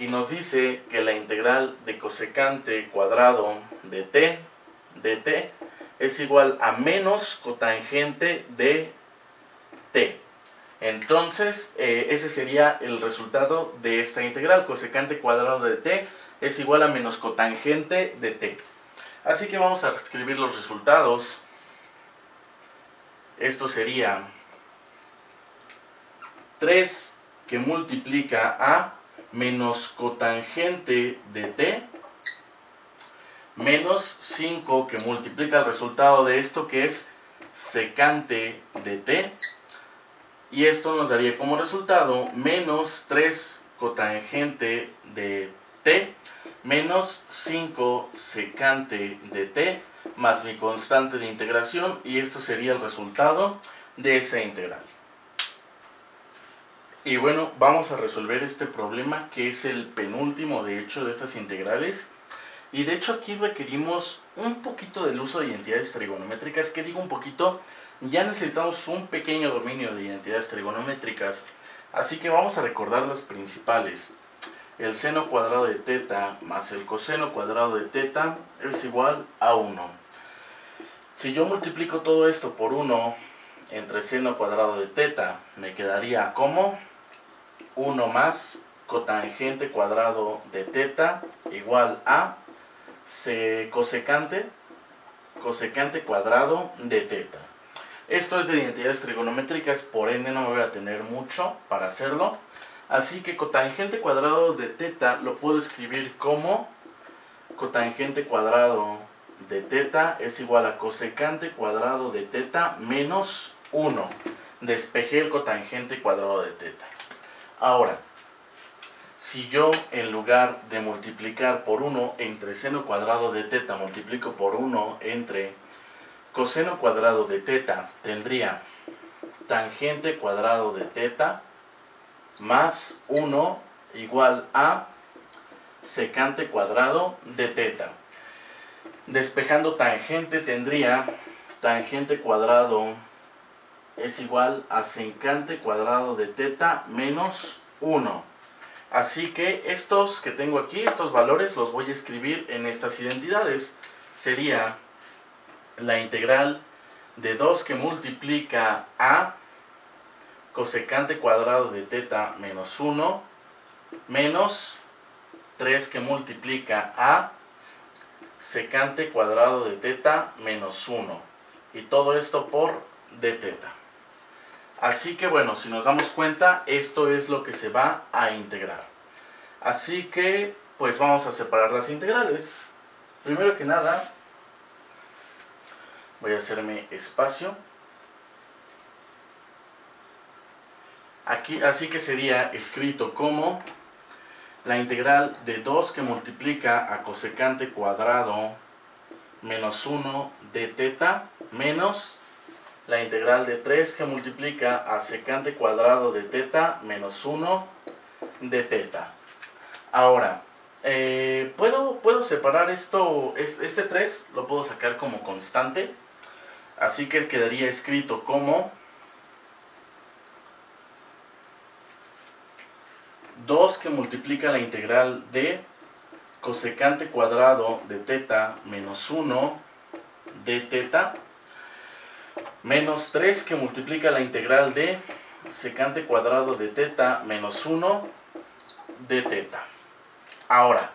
Y nos dice que la integral de cosecante cuadrado de t de t es igual a menos cotangente de t. Entonces, eh, ese sería el resultado de esta integral. Cosecante cuadrado de t es igual a menos cotangente de t. Así que vamos a escribir los resultados. Esto sería 3 que multiplica a menos cotangente de t menos 5 que multiplica el resultado de esto que es secante de t. Y esto nos daría como resultado menos 3 cotangente de t menos 5 secante de t más mi constante de integración y esto sería el resultado de esa integral. Y bueno, vamos a resolver este problema que es el penúltimo de hecho de estas integrales. Y de hecho aquí requerimos un poquito del uso de identidades trigonométricas. que digo un poquito? Ya necesitamos un pequeño dominio de identidades trigonométricas. Así que vamos a recordar las principales. El seno cuadrado de teta más el coseno cuadrado de teta es igual a 1. Si yo multiplico todo esto por 1 entre seno cuadrado de teta, me quedaría como 1 más cotangente cuadrado de teta igual a cosecante, cosecante cuadrado de teta. Esto es de identidades trigonométricas, por ende no voy a tener mucho para hacerlo. Así que cotangente cuadrado de teta lo puedo escribir como cotangente cuadrado de teta es igual a cosecante cuadrado de teta menos 1. Despejé el cotangente cuadrado de teta. Ahora, si yo en lugar de multiplicar por 1 entre seno cuadrado de teta multiplico por 1 entre coseno cuadrado de teta, tendría tangente cuadrado de teta más 1 igual a secante cuadrado de teta. Despejando tangente tendría tangente cuadrado es igual a secante cuadrado de teta menos 1. Así que estos que tengo aquí, estos valores, los voy a escribir en estas identidades. Sería la integral de 2 que multiplica a cosecante cuadrado de teta menos 1 menos 3 que multiplica a secante cuadrado de teta menos 1. Y todo esto por d teta. Así que bueno, si nos damos cuenta, esto es lo que se va a integrar. Así que, pues pues vamos a separar las integrales. Primero que nada, voy a hacerme espacio. Aquí, así que sería escrito como la integral de 2 que multiplica a cosecante cuadrado menos 1 de teta menos la integral de 3 que multiplica a secante cuadrado de teta menos 1 de teta. Ahora, eh, ¿puedo, puedo separar esto, este 3 lo puedo sacar como constante, así que quedaría escrito como 2 que multiplica la integral de cosecante cuadrado de teta menos 1 de teta menos 3 que multiplica la integral de secante cuadrado de teta menos 1 de teta. Ahora,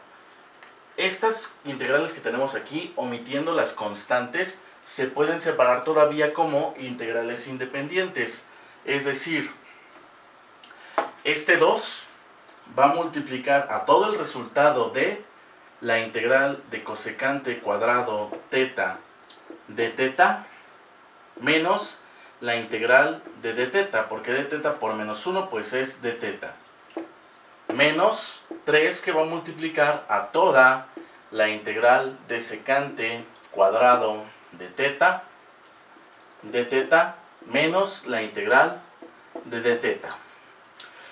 estas integrales que tenemos aquí, omitiendo las constantes, se pueden separar todavía como integrales independientes. Es decir, este 2 va a multiplicar a todo el resultado de la integral de cosecante cuadrado teta de teta menos la integral de d teta, porque d teta por menos 1 pues es d teta. Menos 3 que va a multiplicar a toda la integral de secante cuadrado de teta, de teta menos la integral de d teta.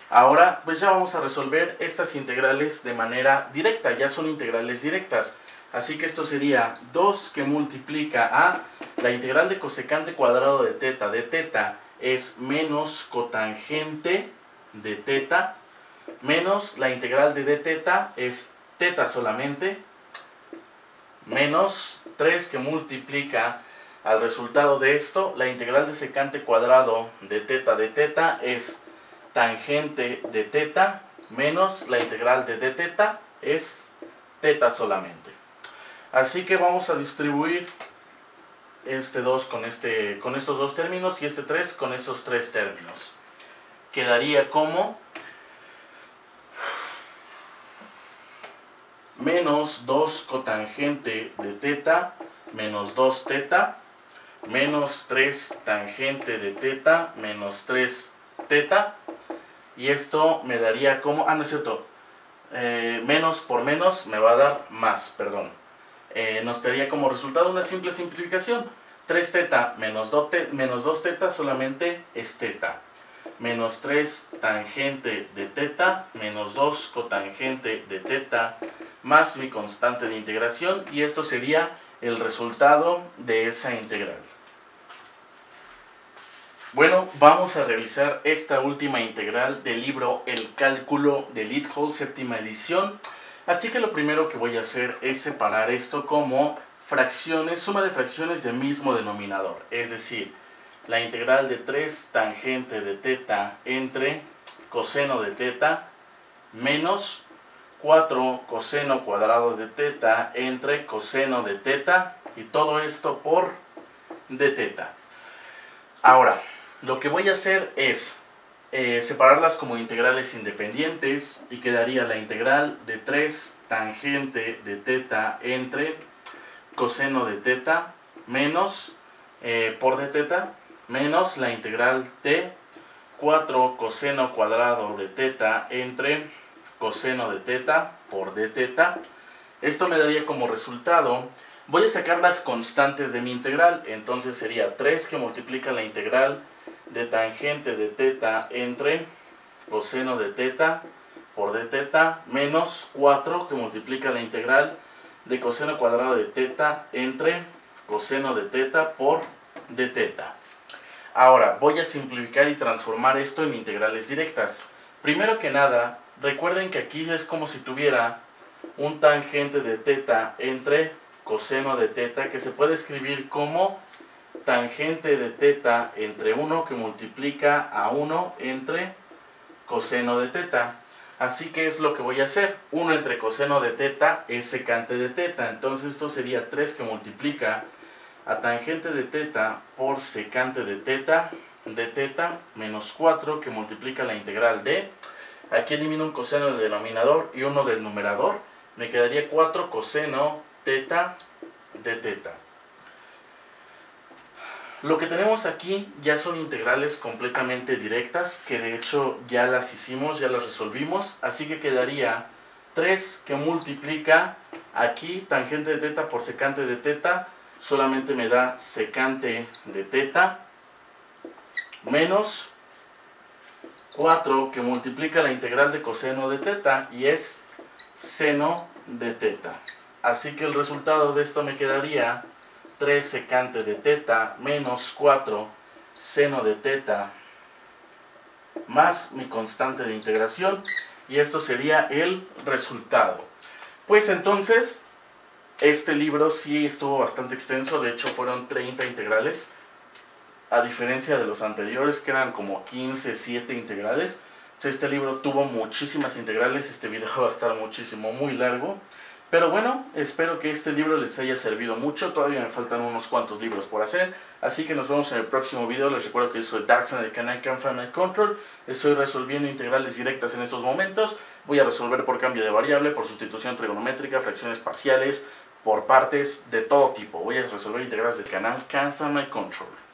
Ahora pues ya vamos a resolver estas integrales de manera directa, ya son integrales directas. Así que esto sería 2 que multiplica a la integral de cosecante cuadrado de teta de teta es menos cotangente de teta menos la integral de d teta es teta solamente menos 3 que multiplica al resultado de esto la integral de secante cuadrado de teta de teta es tangente de teta menos la integral de d teta es teta solamente. Así que vamos a distribuir este 2 con, este, con estos dos términos y este 3 con estos tres términos. Quedaría como menos 2 cotangente de teta menos 2 teta menos 3 tangente de teta menos 3 teta y esto me daría como, ah no es cierto, eh, menos por menos me va a dar más, perdón. Eh, nos daría como resultado una simple simplificación. 3 teta menos 2, menos 2 teta solamente es teta. Menos 3 tangente de teta menos 2 cotangente de teta más mi constante de integración y esto sería el resultado de esa integral. Bueno, vamos a realizar esta última integral del libro El cálculo de Hall, séptima edición. Así que lo primero que voy a hacer es separar esto como fracciones, suma de fracciones de mismo denominador. Es decir, la integral de 3 tangente de teta entre coseno de teta menos 4 coseno cuadrado de teta entre coseno de teta y todo esto por de teta. Ahora, lo que voy a hacer es eh, separarlas como integrales independientes y quedaría la integral de 3 tangente de teta entre coseno de teta menos eh, por de teta menos la integral de 4 coseno cuadrado de teta entre coseno de teta por de teta. Esto me daría como resultado Voy a sacar las constantes de mi integral, entonces sería 3 que multiplica la integral de tangente de teta entre coseno de teta por de teta menos 4 que multiplica la integral de coseno cuadrado de teta entre coseno de teta por de teta. Ahora, voy a simplificar y transformar esto en integrales directas. Primero que nada, recuerden que aquí es como si tuviera un tangente de teta entre coseno de teta que se puede escribir como tangente de teta entre 1 que multiplica a 1 entre coseno de teta. Así que es lo que voy a hacer. 1 entre coseno de teta es secante de teta. Entonces esto sería 3 que multiplica a tangente de teta por secante de teta de teta menos 4 que multiplica la integral de... Aquí elimino un coseno del denominador y uno del numerador me quedaría 4 coseno teta de teta. Lo que tenemos aquí ya son integrales completamente directas, que de hecho ya las hicimos, ya las resolvimos, así que quedaría 3 que multiplica aquí tangente de teta por secante de teta, solamente me da secante de teta, menos 4 que multiplica la integral de coseno de teta y es seno de teta. Así que el resultado de esto me quedaría 3 secante de teta menos 4 seno de teta más mi constante de integración y esto sería el resultado. Pues entonces, este libro sí estuvo bastante extenso, de hecho fueron 30 integrales, a diferencia de los anteriores que eran como 15, 7 integrales. Este libro tuvo muchísimas integrales, este video va a estar muchísimo, muy largo. Pero bueno, espero que este libro les haya servido mucho. Todavía me faltan unos cuantos libros por hacer. Así que nos vemos en el próximo video. Les recuerdo que soy Darkson del canal Can Family Control. Estoy resolviendo integrales directas en estos momentos. Voy a resolver por cambio de variable, por sustitución trigonométrica, fracciones parciales, por partes de todo tipo. Voy a resolver integrales del canal Can Family Control.